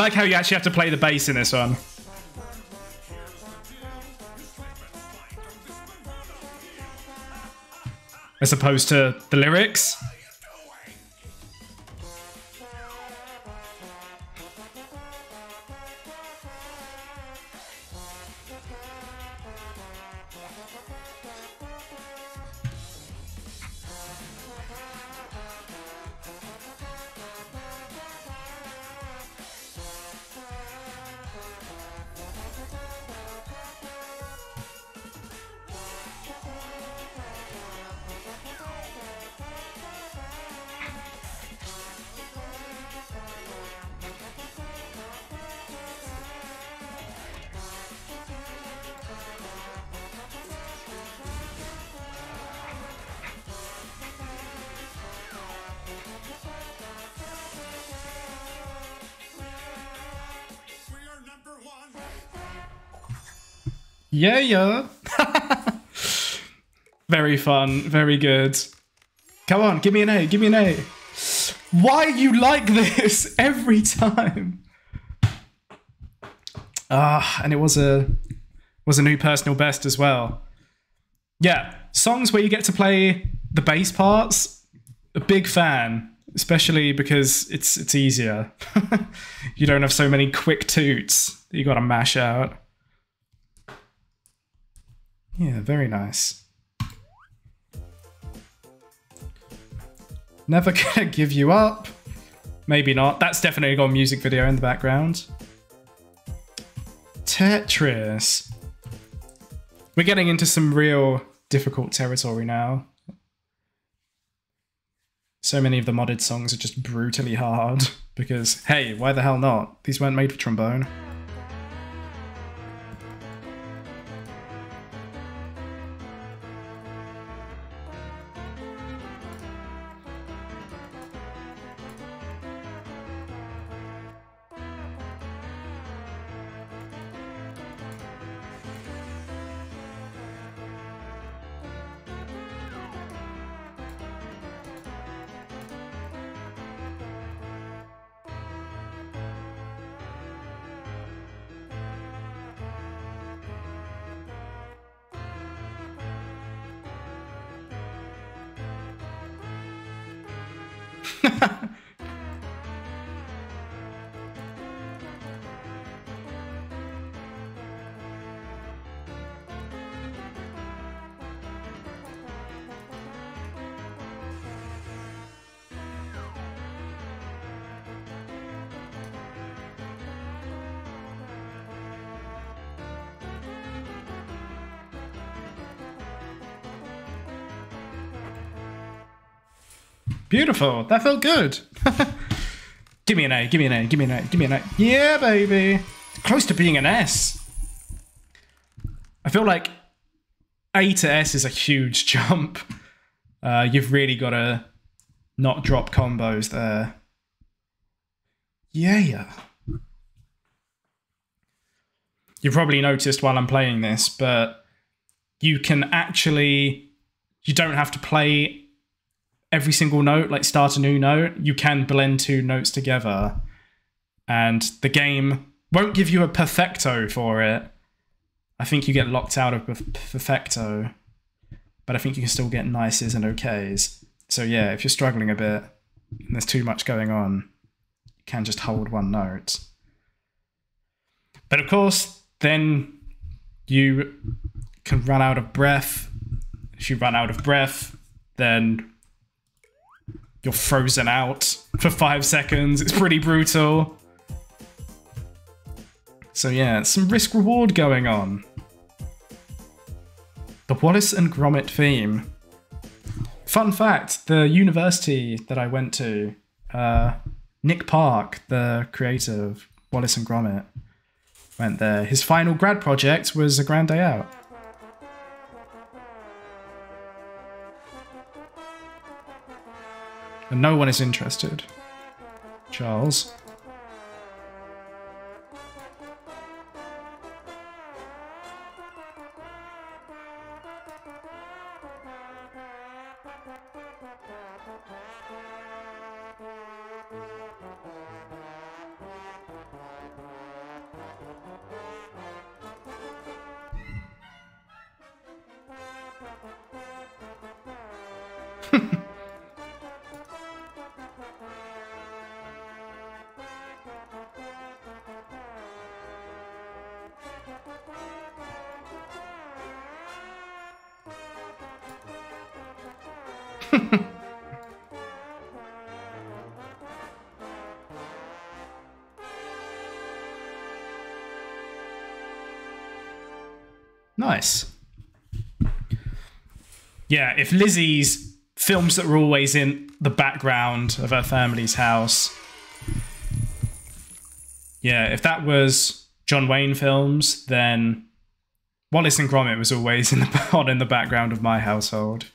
Like how you actually have to play the bass in this one. As opposed to the lyrics. Yeah, yeah. very fun, very good. Come on, give me an A, give me an A. Why you like this every time? Ah, and it was a was a new personal best as well. Yeah, songs where you get to play the bass parts. A big fan, especially because it's it's easier. you don't have so many quick toots that you got to mash out. Yeah, very nice. Never gonna give you up. Maybe not. That's definitely got a music video in the background. Tetris. We're getting into some real difficult territory now. So many of the modded songs are just brutally hard because, hey, why the hell not? These weren't made for trombone. Beautiful. That felt good. give me an A, give me an A, give me an A, give me an A. Yeah, baby. Close to being an S. I feel like A to S is a huge jump. Uh, you've really got to not drop combos there. Yeah. Yeah. You probably noticed while I'm playing this, but you can actually you don't have to play every single note, like start a new note. You can blend two notes together. And the game won't give you a perfecto for it. I think you get locked out of perfecto. But I think you can still get nices and okays. So yeah, if you're struggling a bit and there's too much going on, you can just hold one note. But of course, then you can run out of breath. If you run out of breath, then you're frozen out for five seconds. It's pretty brutal. So yeah, some risk reward going on. The Wallace and Gromit theme. Fun fact, the university that I went to, uh, Nick Park, the creator of Wallace and Gromit, went there. His final grad project was A Grand Day Out. And no one is interested. Charles. nice. Yeah, if Lizzie's films that were always in the background of her family's house. Yeah, if that was John Wayne films, then Wallace and Gromit was always in the on in the background of my household.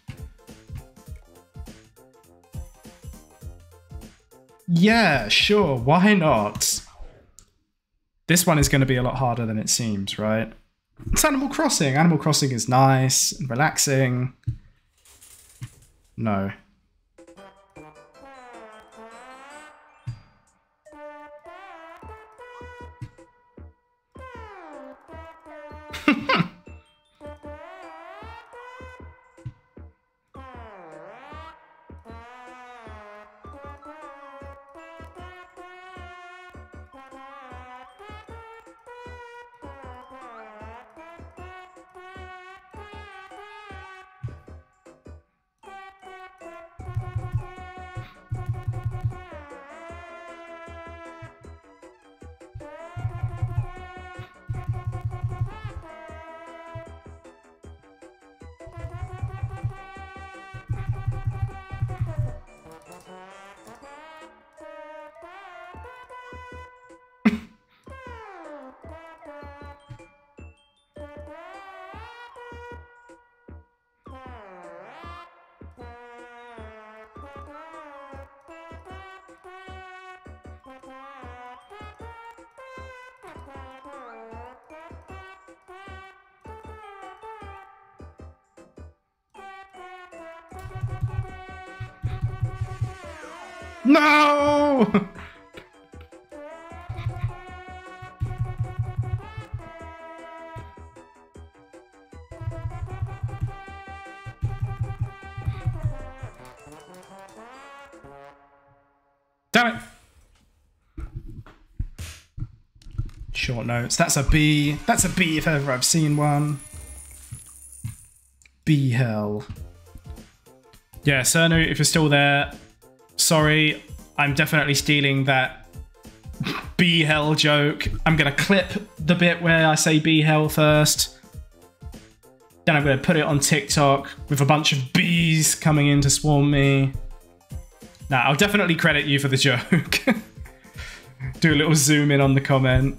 Yeah, sure, why not? This one is going to be a lot harder than it seems, right? Animal Crossing. Animal Crossing is nice and relaxing. No! Notes. That's a B. That's a B if ever I've seen one. B hell. Yeah, Cernu, if you're still there, sorry, I'm definitely stealing that B hell joke. I'm gonna clip the bit where I say B hell first. Then I'm gonna put it on TikTok with a bunch of bees coming in to swarm me. Now, I'll definitely credit you for the joke. Do a little zoom in on the comment.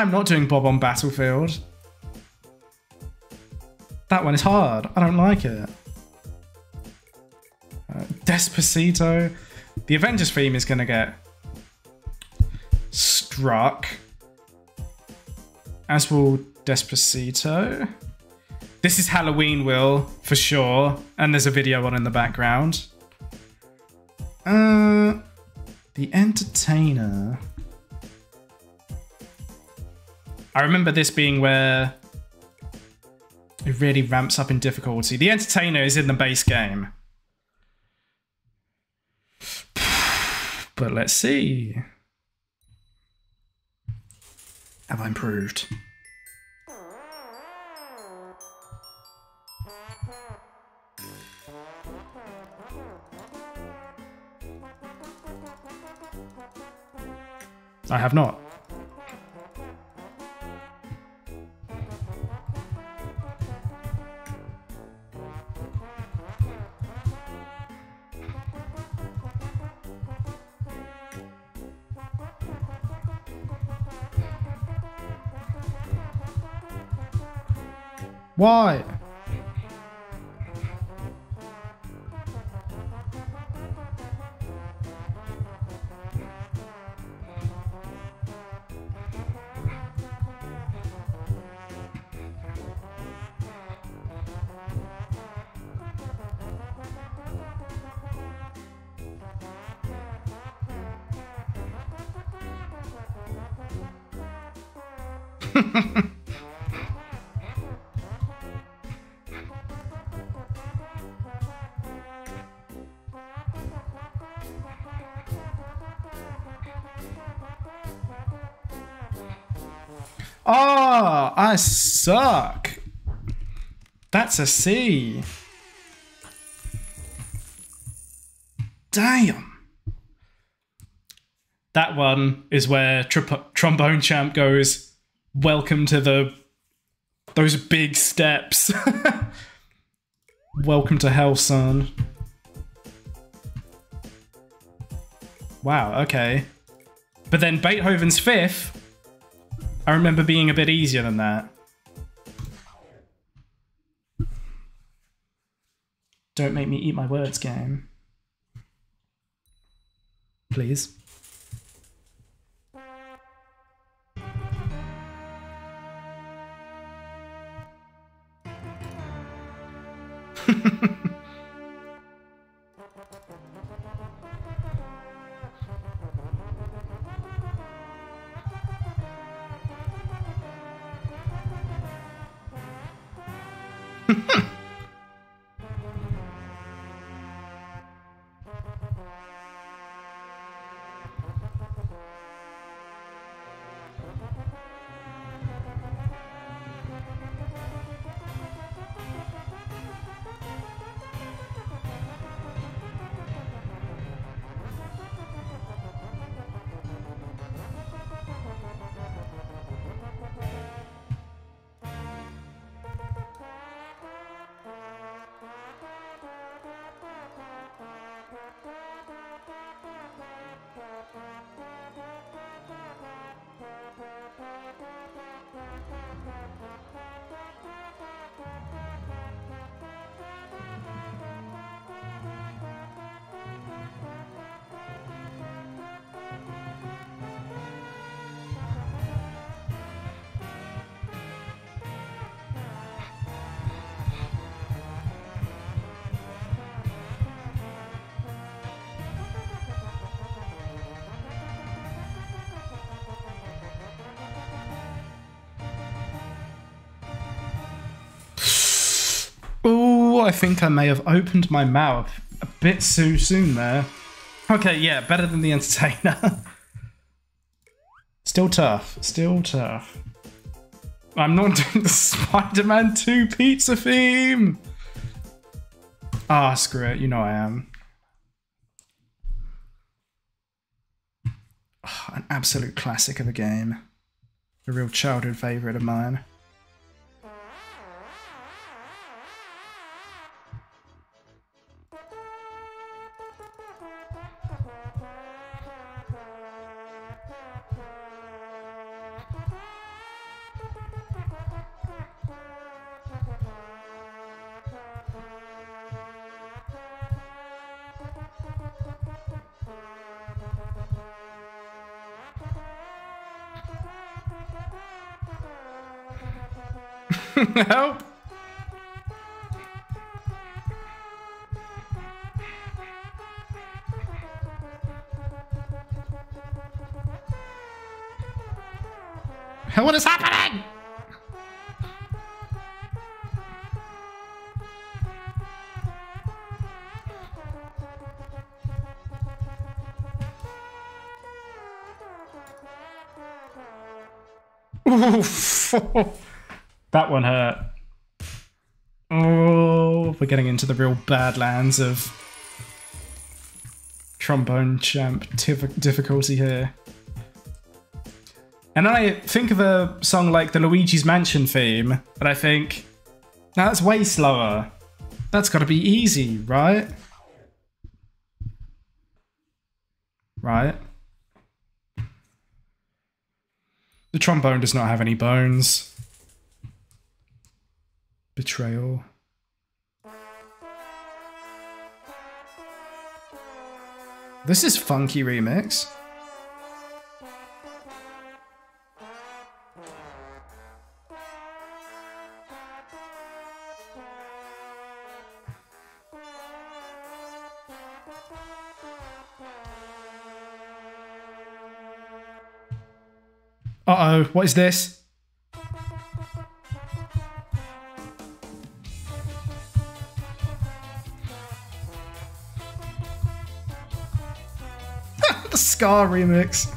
I'm not doing Bob-omb Battlefield. That one is hard. I don't like it. Uh, Despacito. The Avengers theme is going to get struck. As will Despacito. This is Halloween, Will, for sure. And there's a video on in the background. Uh, the Entertainer. I remember this being where it really ramps up in difficulty. The Entertainer is in the base game. But let's see. Have I improved? I have not. Why? That's a C. Damn. That one is where tr- trombone champ goes, "Welcome to the those big steps. Welcome to hell, son." Wow, okay. But then Beethoven's fifth I remember being a bit easier than that. Don't make me eat my words, game. Please. I think I may have opened my mouth a bit too soon there. Okay, yeah, better than the entertainer. Still tough. Still tough. I'm not doing the Spider-Man 2 pizza theme. Ah, screw it. You know I am. Oh, an absolute classic of a game. A real childhood favourite of mine. Oof. that one hurt. Oh, we're getting into the real badlands of trombone champ difficulty here. And then I think of a song like the Luigi's Mansion theme, and I think, "Now that's way slower. That's got to be easy, right? Right? The trombone does not have any bones. Betrayal. This is funky remix. What is this? the ska remix.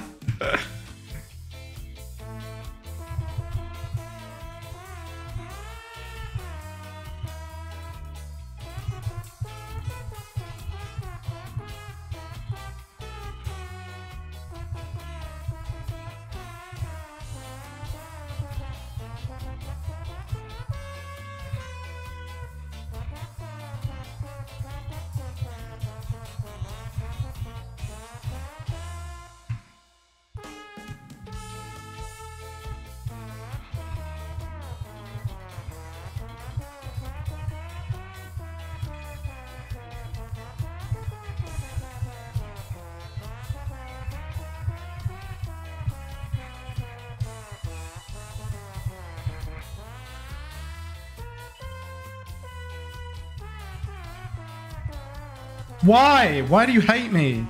Why? Why do you hate me?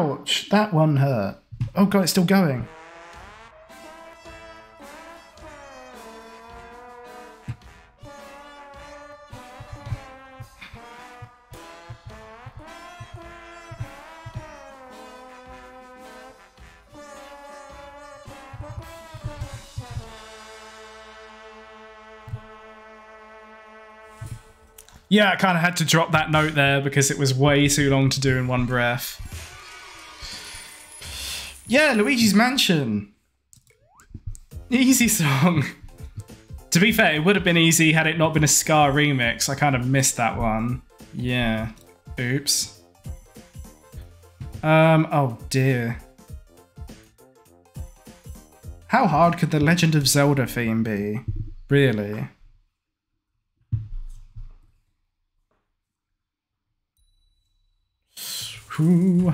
Ouch! That one hurt. Oh god, it's still going. Yeah, I kind of had to drop that note there because it was way too long to do in one breath. Yeah, Luigi's Mansion. Easy song. to be fair, it would have been easy had it not been a ska remix. I kind of missed that one. Yeah. Oops. Um, oh dear. How hard could the Legend of Zelda theme be? Really? Who?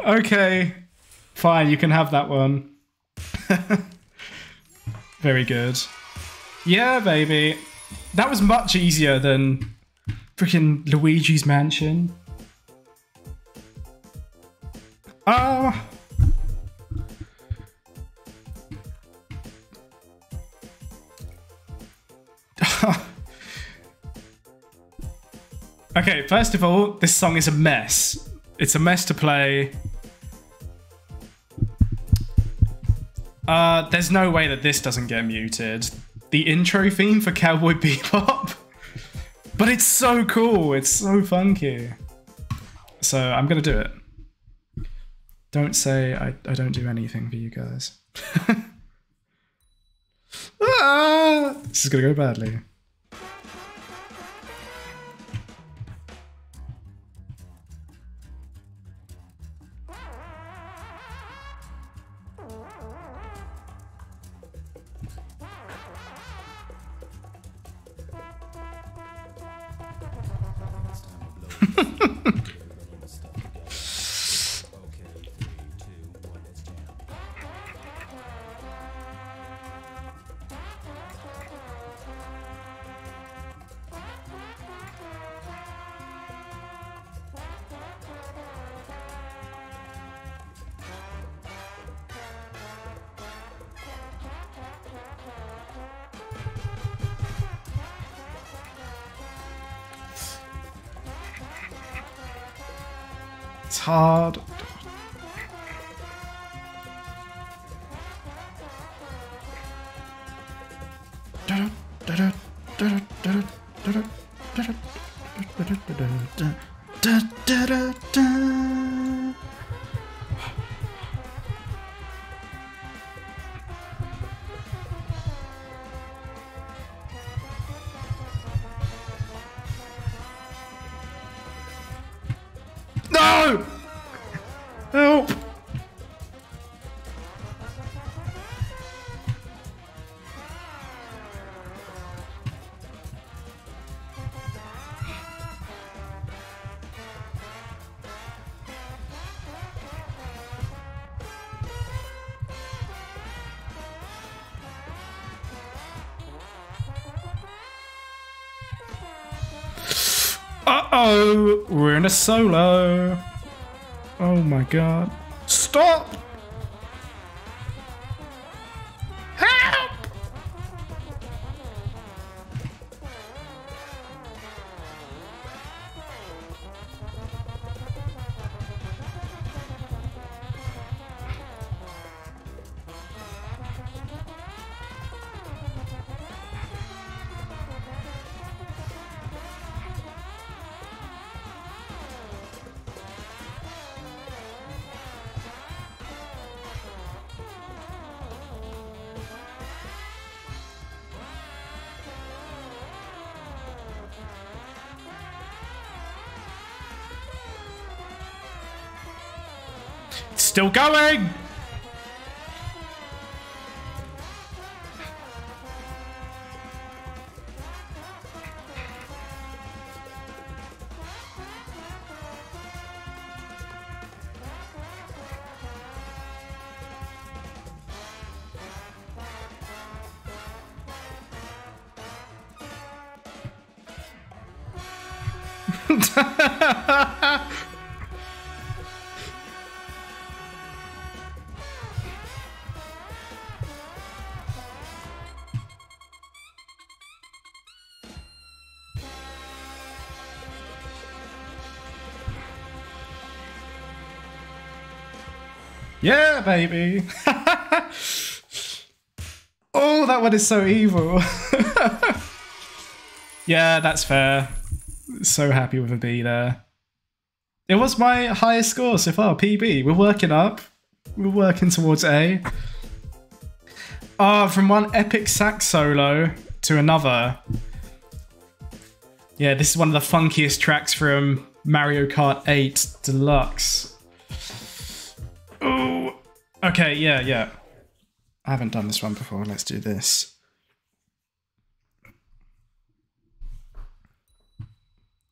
Okay. Fine, you can have that one. Very good. Yeah, baby. That was much easier than freaking Luigi's Mansion. Oh. okay, first of all, this song is a mess. It's a mess to play. Uh, there's no way that this doesn't get muted. The intro theme for Cowboy Bebop. but it's so cool. It's so funky. So I'm going to do it. Don't say I, I don't do anything for you guys. ah, this is going to go badly. Uh-oh! We're in a solo! Oh my god. Stop! Still going! Yeah, baby. oh, that one is so evil. yeah, that's fair. So happy with a B there. It was my highest score so far, PB. We're working up. We're working towards A. Ah, oh, from one epic sax solo to another. Yeah, this is one of the funkiest tracks from Mario Kart 8 Deluxe. Okay, yeah, yeah. I haven't done this one before. Let's do this.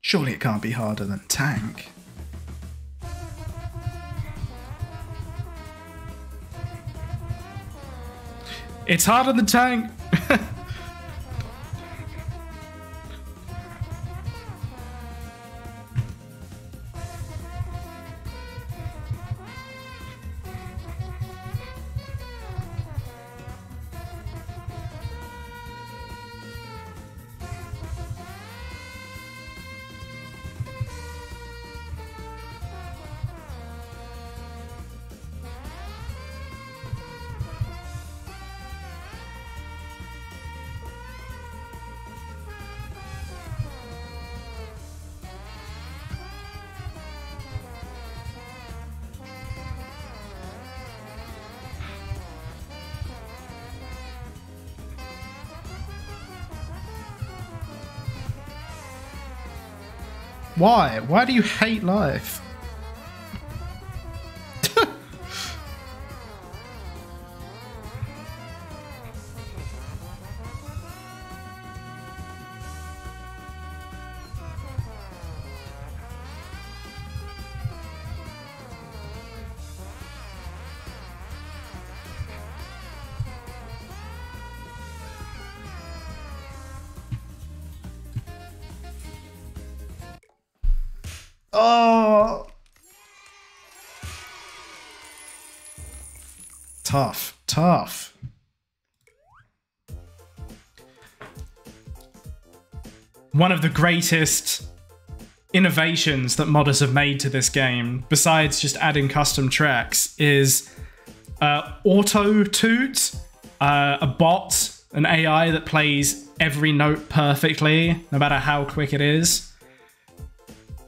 Surely it can't be harder than Tank. It's harder than Tank. Why? Why do you hate life? Tough, tough. One of the greatest innovations that modders have made to this game, besides just adding custom tracks, is uh, Auto Toot, uh, a bot, an AI that plays every note perfectly, no matter how quick it is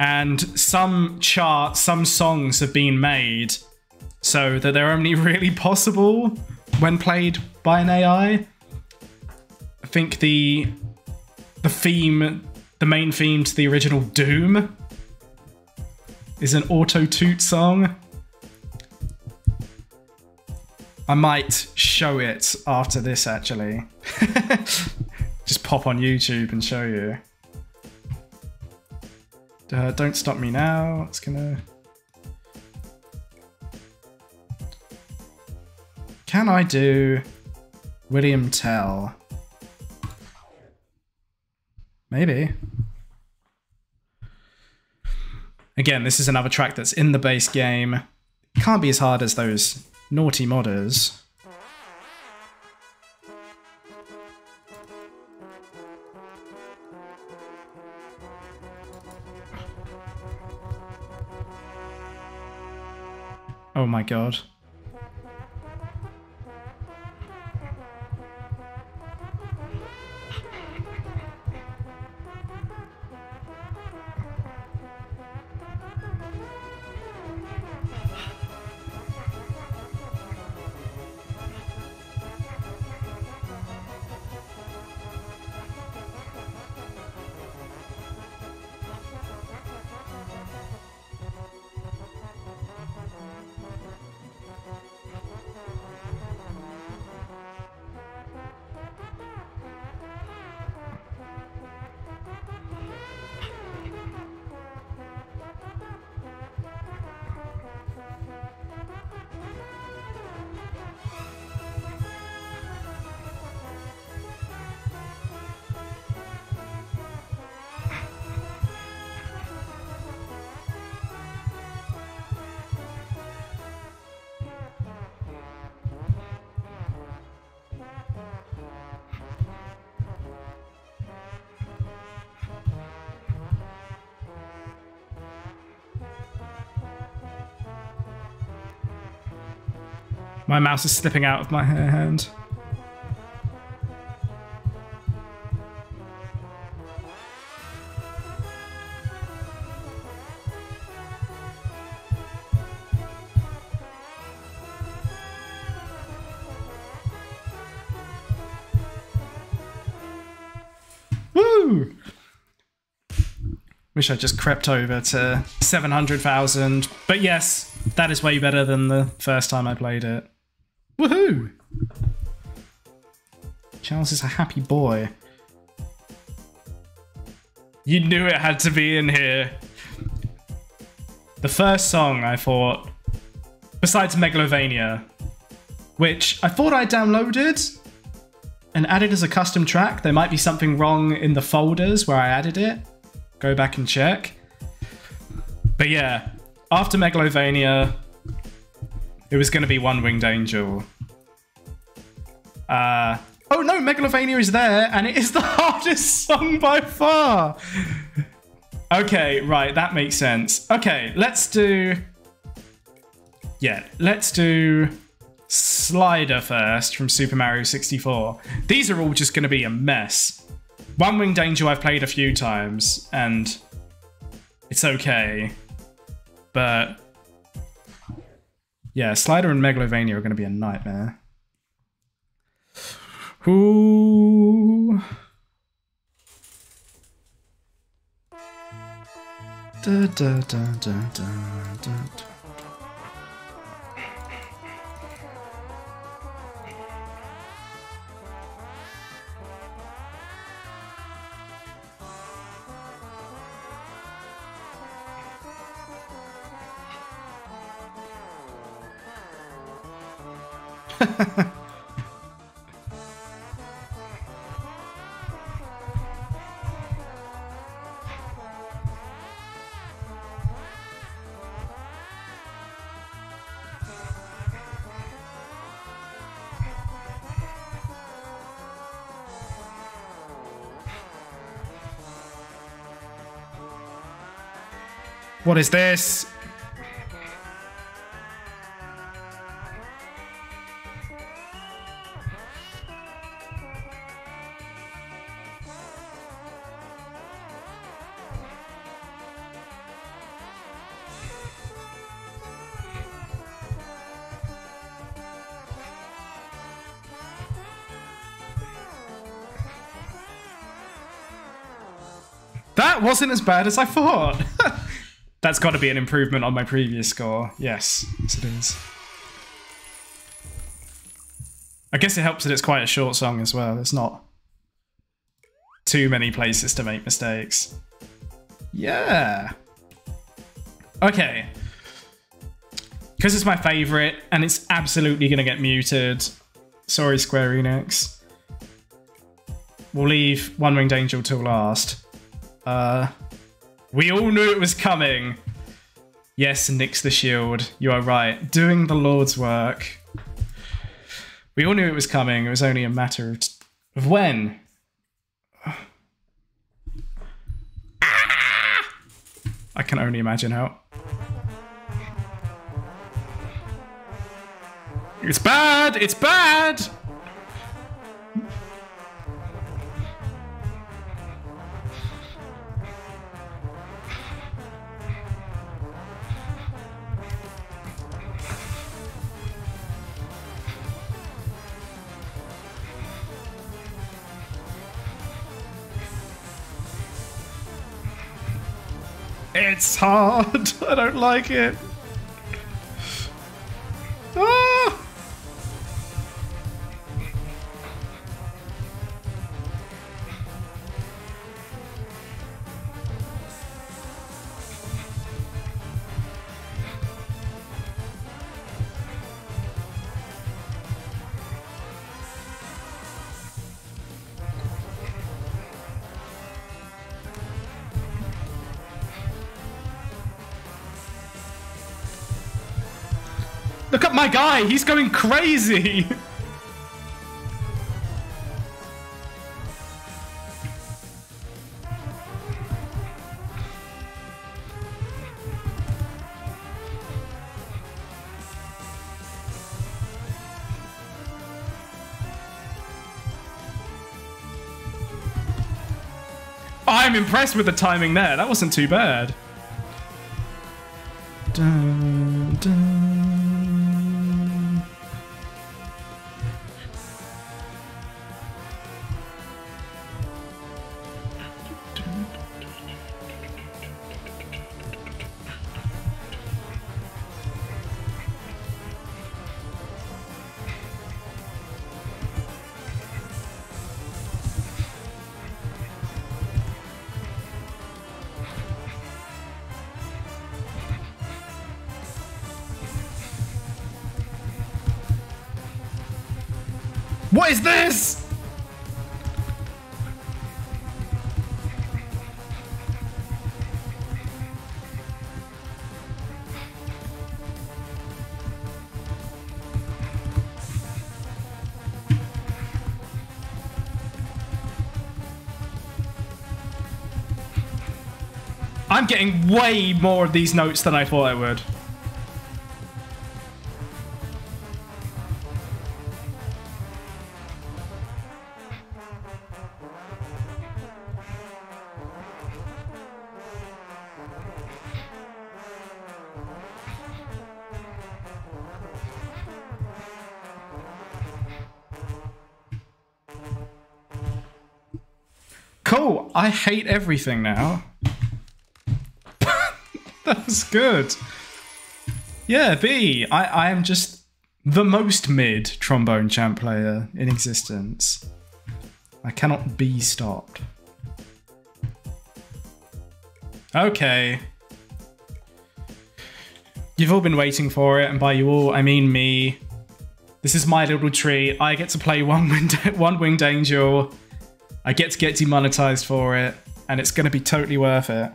and some charts, some songs have been made so that they're only really possible when played by an AI. I think the the theme, the main theme to the original Doom is an auto toot song. I might show it after this actually. Just pop on YouTube and show you. Uh, don't stop me now. It's gonna. Can I do William Tell? Maybe. Again, this is another track that's in the base game. Can't be as hard as those naughty modders. Oh my god. My mouse is slipping out of my hand. Woo! Wish I just crept over to 700,000. But yes, that is way better than the first time I played it. Charles is a happy boy. You knew it had to be in here. The first song I thought, besides Megalovania, which I thought I downloaded and added as a custom track. There might be something wrong in the folders where I added it. Go back and check. But yeah, after Megalovania, it was going to be One Winged Angel. Uh, oh no, Megalovania is there, and it is the hardest song by far. Okay, right, that makes sense. Okay, let's do. Yeah, let's do Slider first from Super Mario 64. These are all just going to be a mess. One Winged Angel I've played a few times, and it's okay. But yeah, Slider and Megalovania are going to be a nightmare. Ooh. Da, da, da, What is this? That wasn't as bad as I thought. That's got to be an improvement on my previous score. Yes, yes it is. I guess it helps that it's quite a short song as well. There's not too many places to make mistakes. Yeah. Okay. Because it's my favorite and it's absolutely going to get muted. Sorry, Square Enix. We'll leave One Winged Angel till last. Uh, we all knew it was coming. Yes, Nix the Shield, you are right. Doing the Lord's work. We all knew it was coming. It was only a matter of, of when. I can only imagine how. It's bad! It's bad! It's hard. I don't like it. my guy! He's going crazy! I'm impressed with the timing there. That wasn't too bad. Dun, dun. Getting way more of these notes than I thought I would. Cool. I hate everything now. Was good. Yeah, B. I, I am just the most mid trombone champ player in existence. I cannot be stopped. Okay. You've all been waiting for it, and by you all, I mean me. This is my little tree. I get to play one winged, one winged angel. I get to get demonetized for it, and it's going to be totally worth it.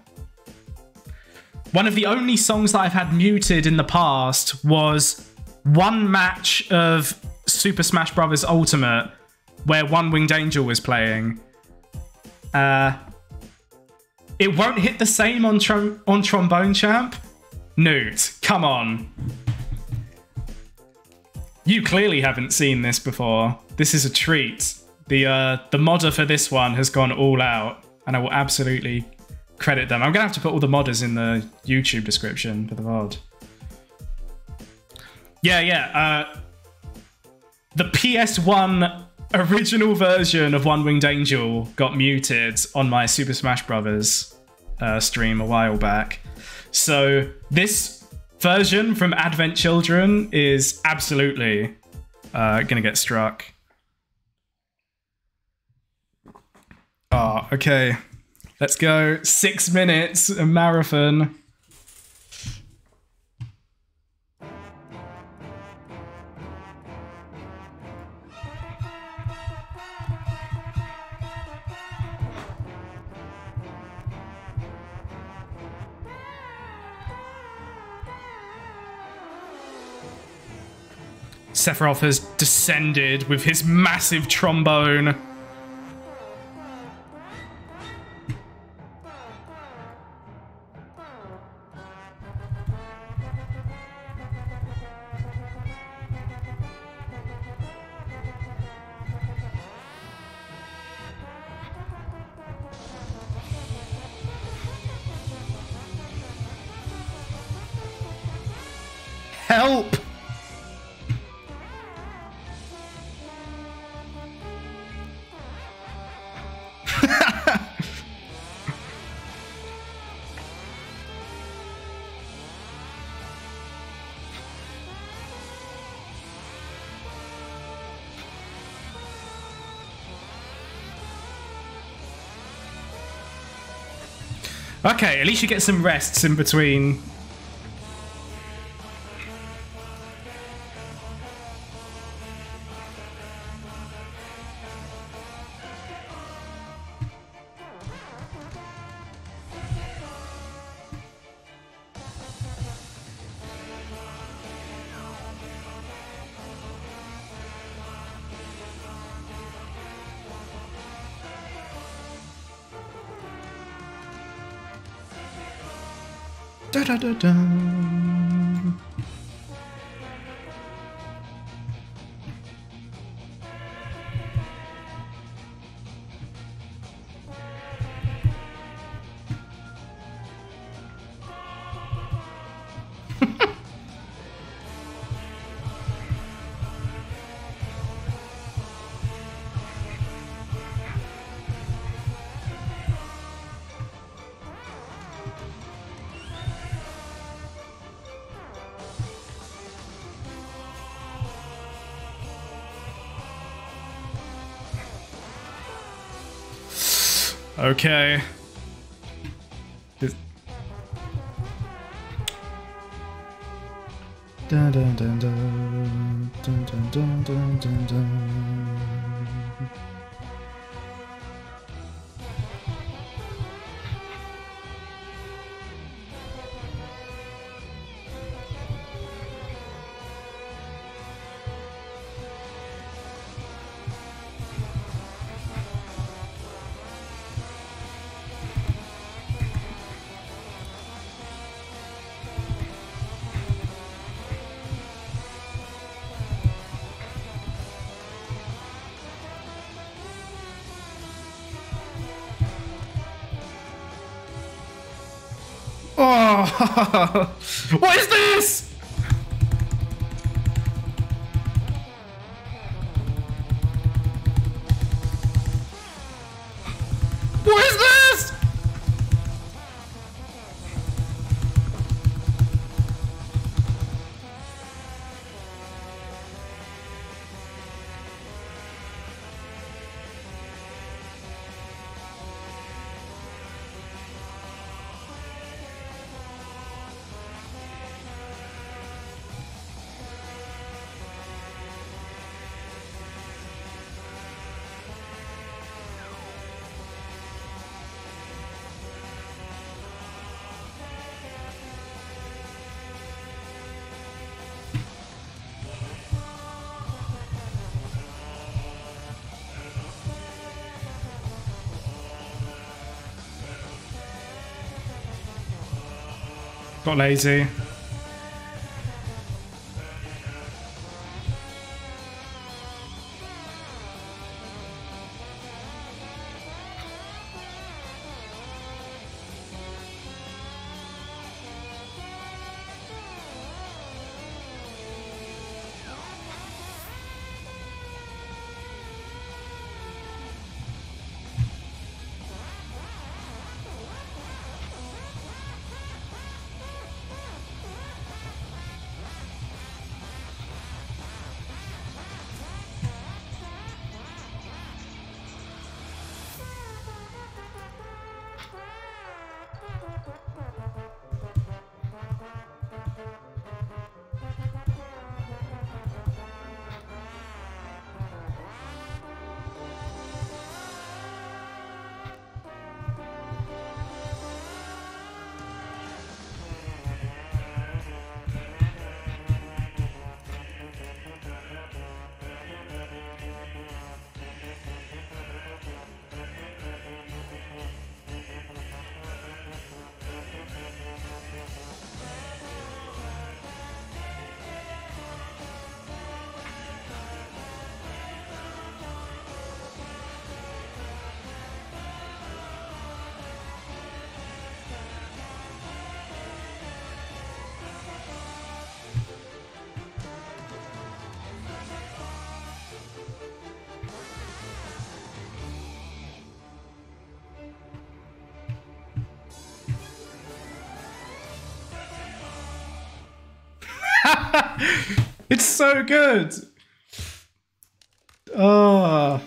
One of the only songs that I've had muted in the past was one match of Super Smash Bros. Ultimate where One Winged Angel was playing. Uh, it won't hit the same on trom- on Trombone Champ. Newt, come on. You clearly haven't seen this before. This is a treat. The uh, the modder for this one has gone all out, and I will absolutely credit them. I'm gonna have to put all the modders in the YouTube description for the VOD. Yeah, yeah. Uh, the PS1 original version of One Winged Angel got muted on my Super Smash Brothers uh, stream a while back. So this version from Advent Children is absolutely uh, gonna get struck. Oh, okay. Let's go. Six minutes, a marathon. Sephiroth has descended with his massive trombone. Help! Okay, at least you get some rests in between. Dun, dun, dun, dun. what is this? Hola, Ise. It's so good. Oh.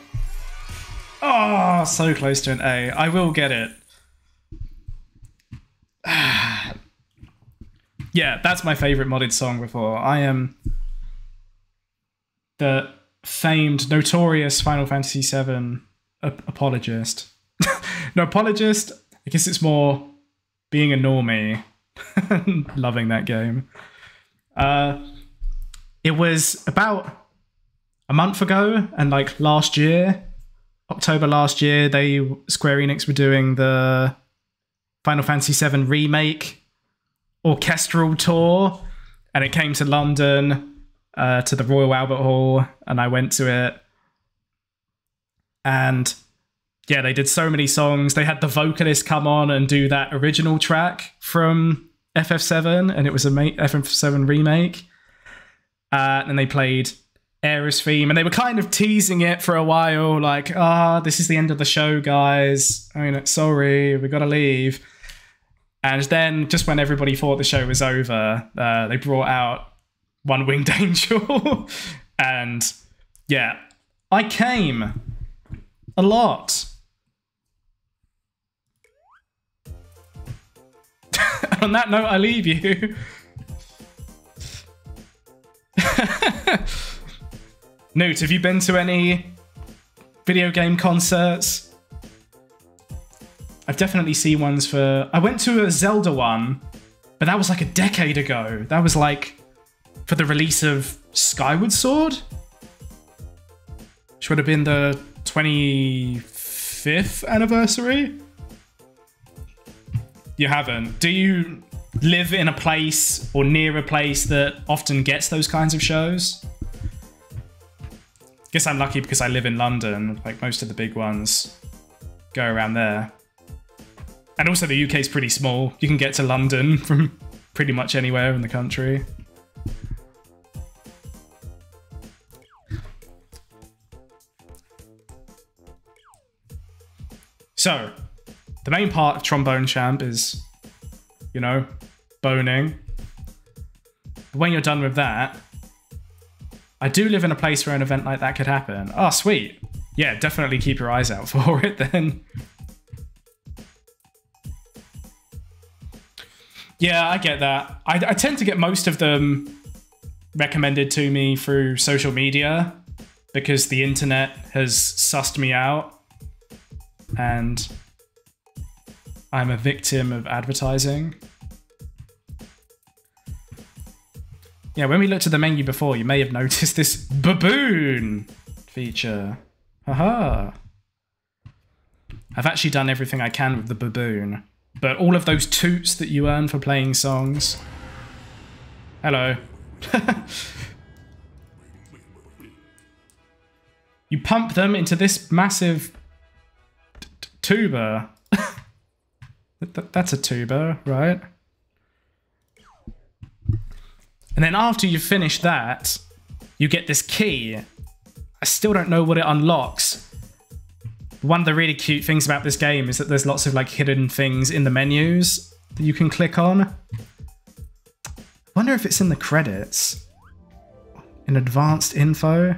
Oh, so close to an A. I will get it. yeah, that's my favorite modded song before. I am the famed, notorious Final Fantasy VII ap- apologist. no, apologist. I guess it's more being a normie, loving that game. Uh, it was about a month ago, and like last year, October last year, they Square Enix were doing the Final Fantasy VII remake orchestral tour, and it came to London uh, to the Royal Albert Hall, and I went to it, and yeah, they did so many songs. They had the vocalist come on and do that original track from FF7, and it was a ma- FF7 remake. Uh, and they played Aeris theme, and they were kind of teasing it for a while, like, ah, this is the end of the show, guys. I mean, sorry, we gotta leave. And then, just when everybody thought the show was over, uh, they brought out One Winged Angel. and yeah, I came a lot. On that note, I leave you. Newt, have you been to any video game concerts? I've definitely seen ones for. I went to a Zelda one, but that was like a decade ago. That was like for the release of Skyward Sword, which would have been the 25th anniversary. You haven't. Do you live in a place or near a place that often gets those kinds of shows? Guess I'm lucky because I live in London. Like most of the big ones go around there. And also the UK is pretty small. You can get to London from pretty much anywhere in the country. So, the main part of Trombone Champ is, you know, boning. But when you're done with that, I do live in a place where an event like that could happen. Oh, sweet. Yeah, definitely keep your eyes out for it then. Yeah, I get that. I, I tend to get most of them recommended to me through social media because the internet has sussed me out and I'm a victim of advertising. Yeah, when we looked at the menu before, you may have noticed this baboon feature. Haha. I've actually done everything I can with the baboon. But all of those toots that you earn for playing songs. Hello. you pump them into this massive tuba. That's a tuba, right? And then after you finish that, you get this key. I still don't know what it unlocks. One of the really cute things about this game is that there's lots of like hidden things in the menus that you can click on. wonder if it's in the credits. In advanced info.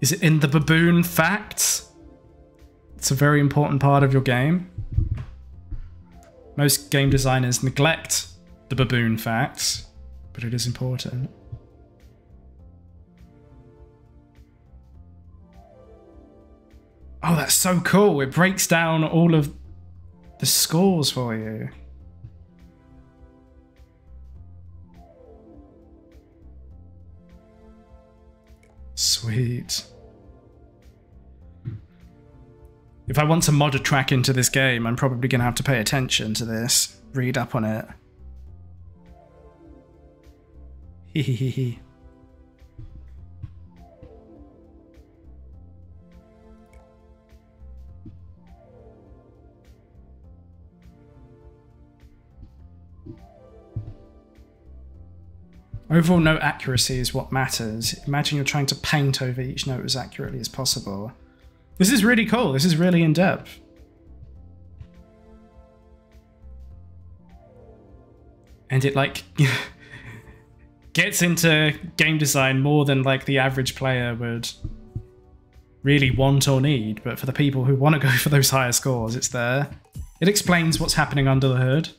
Is it in the baboon facts? It's a very important part of your game. Most game designers neglect the baboon facts but it is important. Oh, that's so cool. It breaks down all of the scores for you. Sweet. If I want to mod a track into this game, I'm probably going to have to pay attention to this, read up on it. Overall note accuracy is what matters. Imagine you're trying to paint over each note as accurately as possible. This is really cool. This is really in-depth. And it like gets into game design more than like the average player would really want or need, but for the people who want to go for those higher scores, it's there. It explains what's happening under the hood.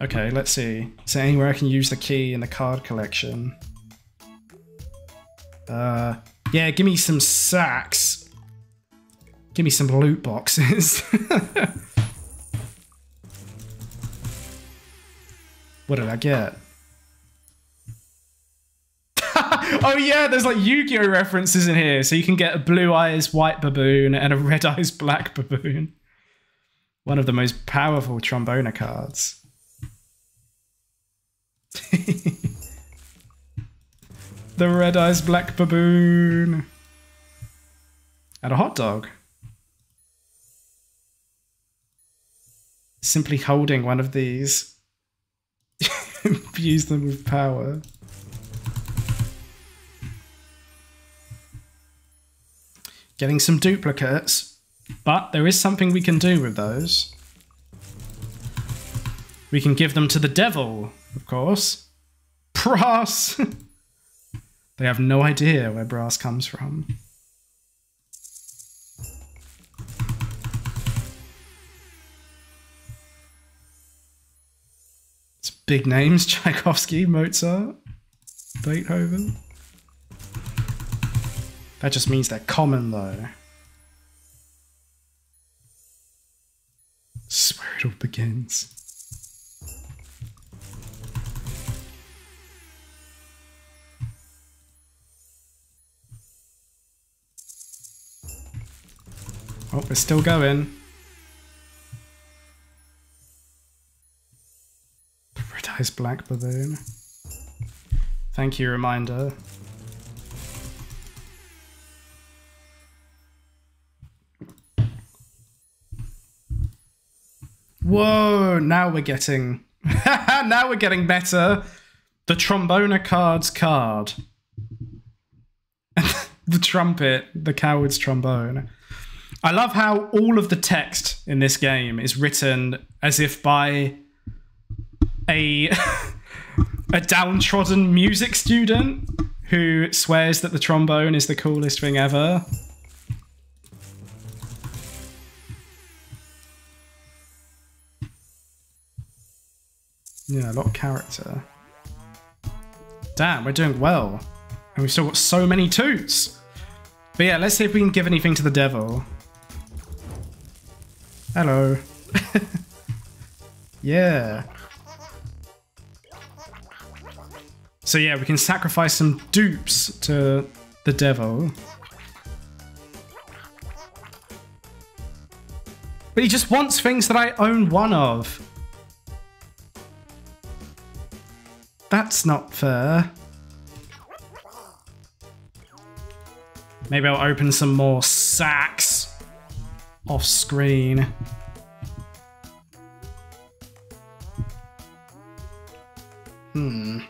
Okay, let's see. Is there anywhere I can use the key in the card collection? Uh, yeah, give me some sacks. Give me some loot boxes. What did I get? oh yeah, there's like Yu-Gi-Oh references in here. So you can get a blue eyes white baboon and a red eyes black baboon. One of the most powerful trombone cards. the red eyes black baboon. And a hot dog. simply holding one of these. Use them with power. Getting some duplicates, but there is something we can do with those. We can give them to the devil, of course. Brass! they have no idea where brass comes from. Big names Tchaikovsky, Mozart, Beethoven. That just means they're common, though. Swear it all begins. Oh, we're still going. Red Black Baboon. Thank you, reminder. Whoa, now we're getting... now we're getting better. The tromboner card's card. the trumpet, the coward's trombone. I love how all of the text in this game is written as if by a a downtrodden music student who swears that the trombone is the coolest thing ever. Yeah, a lot of character. Damn, we're doing well. And we've still got so many toots. But yeah, let's see if we can give anything to the devil. Hello. yeah. So yeah, we can sacrifice some dupes to the devil. But he just wants things that I own one of. That's not fair. Maybe I'll open some more sacks off screen. Hmm.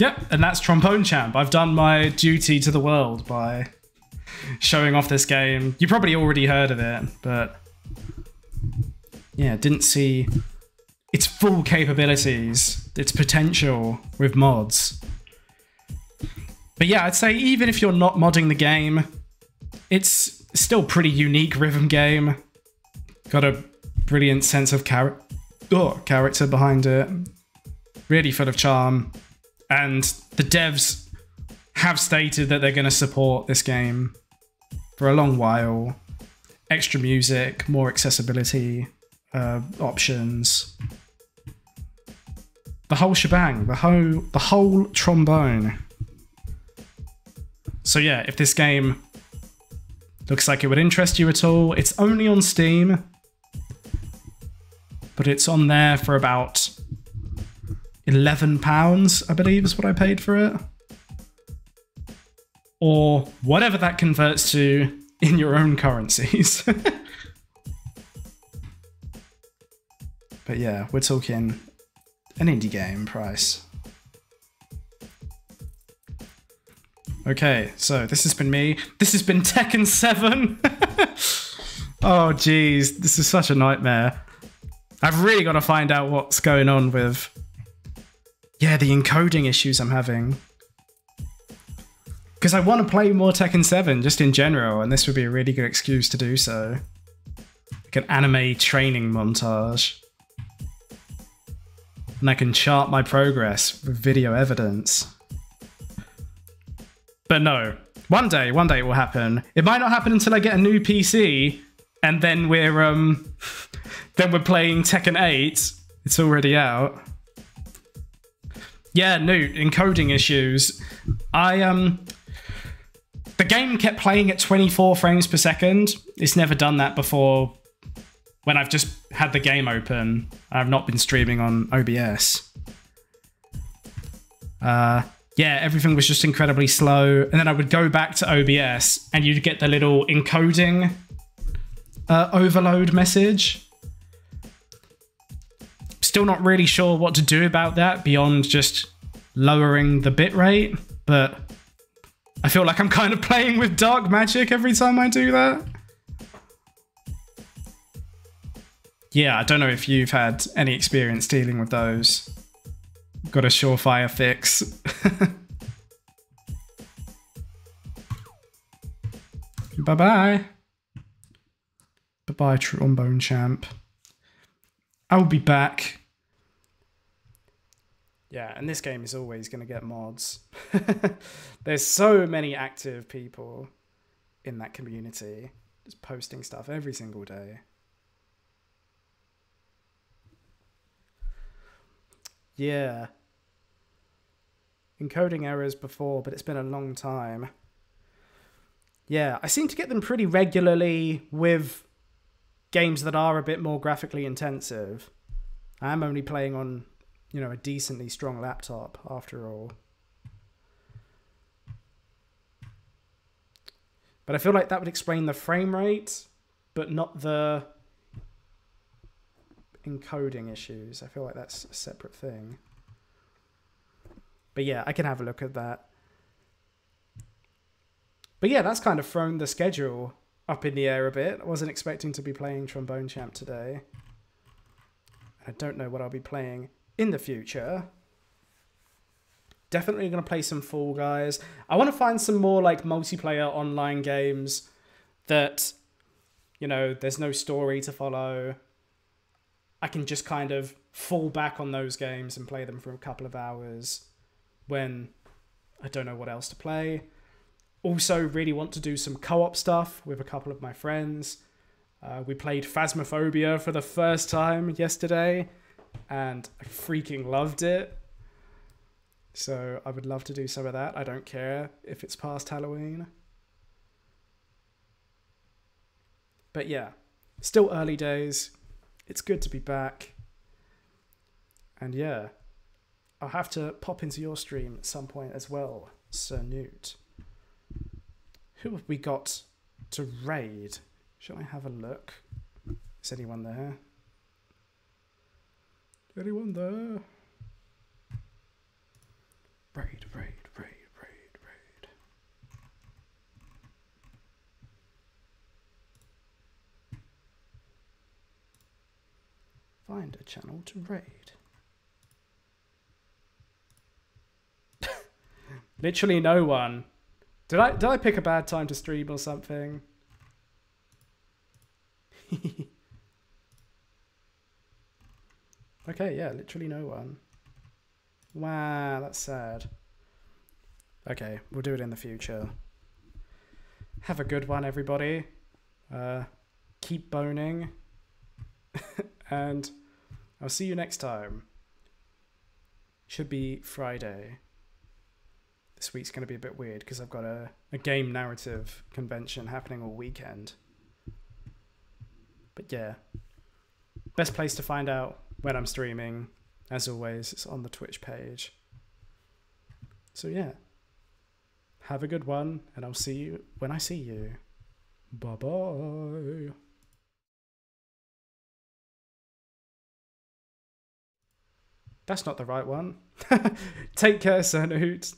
Yep, and that's Trombone Champ. I've done my duty to the world by showing off this game. You probably already heard of it, but yeah, didn't see its full capabilities, its potential with mods. But yeah, I'd say even if you're not modding the game, it's still pretty unique rhythm game. Got a brilliant sense of char oh, character behind it. Really full of charm. And the devs have stated that they're going to support this game for a long while. Extra music, more accessibility uh, options. The whole shebang, the whole the whole trombone. So yeah, if this game looks like it would interest you at all, it's only on Steam, but it's on there for about £11, I believe is what I paid for it. Or whatever that converts to in your own currencies. but yeah, we're talking an indie game price. Okay, so this has been me. This has been Tekken 7. oh, jeez, this is such a nightmare. I've really got to find out what's going on with yeah, the encoding issues I'm having. Because I want to play more Tekken 7 just in general, and this would be a really good excuse to do so. Like an anime training montage. And I can chart my progress with video evidence. But no, one day, one day it will happen. It might not happen until I get a new PC, and then we're um, then we're playing Tekken 8. It's already out. Yeah, no, encoding issues. I um the game kept playing at 24 frames per second. It's never done that before when I've just had the game open. I've not been streaming on OBS. Uh yeah, everything was just incredibly slow. And then I would go back to OBS and you'd get the little encoding uh, overload message. Still not really sure what to do about that beyond just lowering the bitrate, but I feel like I'm kind of playing with dark magic every time I do that. Yeah, I don't know if you've had any experience dealing with those. Got a surefire fix. bye bye. Bye bye, trombone champ. I'll be back. Yeah, and this game is always going to get mods. There's so many active people in that community just posting stuff every single day. Yeah. Encoding errors before, but it's been a long time. Yeah, I seem to get them pretty regularly with games that are a bit more graphically intensive. I am only playing on, you know, a decently strong laptop after all. But I feel like that would explain the frame rate, but not the encoding issues. I feel like that's a separate thing. But yeah, I can have a look at that. But yeah, that's kind of thrown the schedule up in the air a bit. I wasn't expecting to be playing Trombone Champ today. I don't know what I'll be playing in the future. Definitely going to play some Fall Guys. I want to find some more like multiplayer online games that, you know, there's no story to follow. I can just kind of fall back on those games and play them for a couple of hours when I don't know what else to play. Also, really want to do some co op stuff with a couple of my friends. Uh, we played Phasmophobia for the first time yesterday and I freaking loved it. So I would love to do some of that. I don't care if it's past Halloween. But yeah, still early days. It's good to be back. And yeah, I'll have to pop into your stream at some point as well, Sir Newt. Who have we got to raid? Shall I have a look? Is anyone there? Anyone there? Raid, raid, raid, raid, raid. Find a channel to raid. Literally no one. Did I did I pick a bad time to stream or something? okay, yeah, literally no one. Wow, that's sad. Okay, we'll do it in the future. Have a good one, everybody. Uh, keep boning. and I'll see you next time. Should be Friday. This week's going to be a bit weird because I've got a, a game narrative convention happening all weekend. But yeah, best place to find out when I'm streaming, as always, it's on the Twitch page. So yeah, have a good one, and I'll see you when I see you. Bye bye. That's not the right one. Take care, Sir Newt.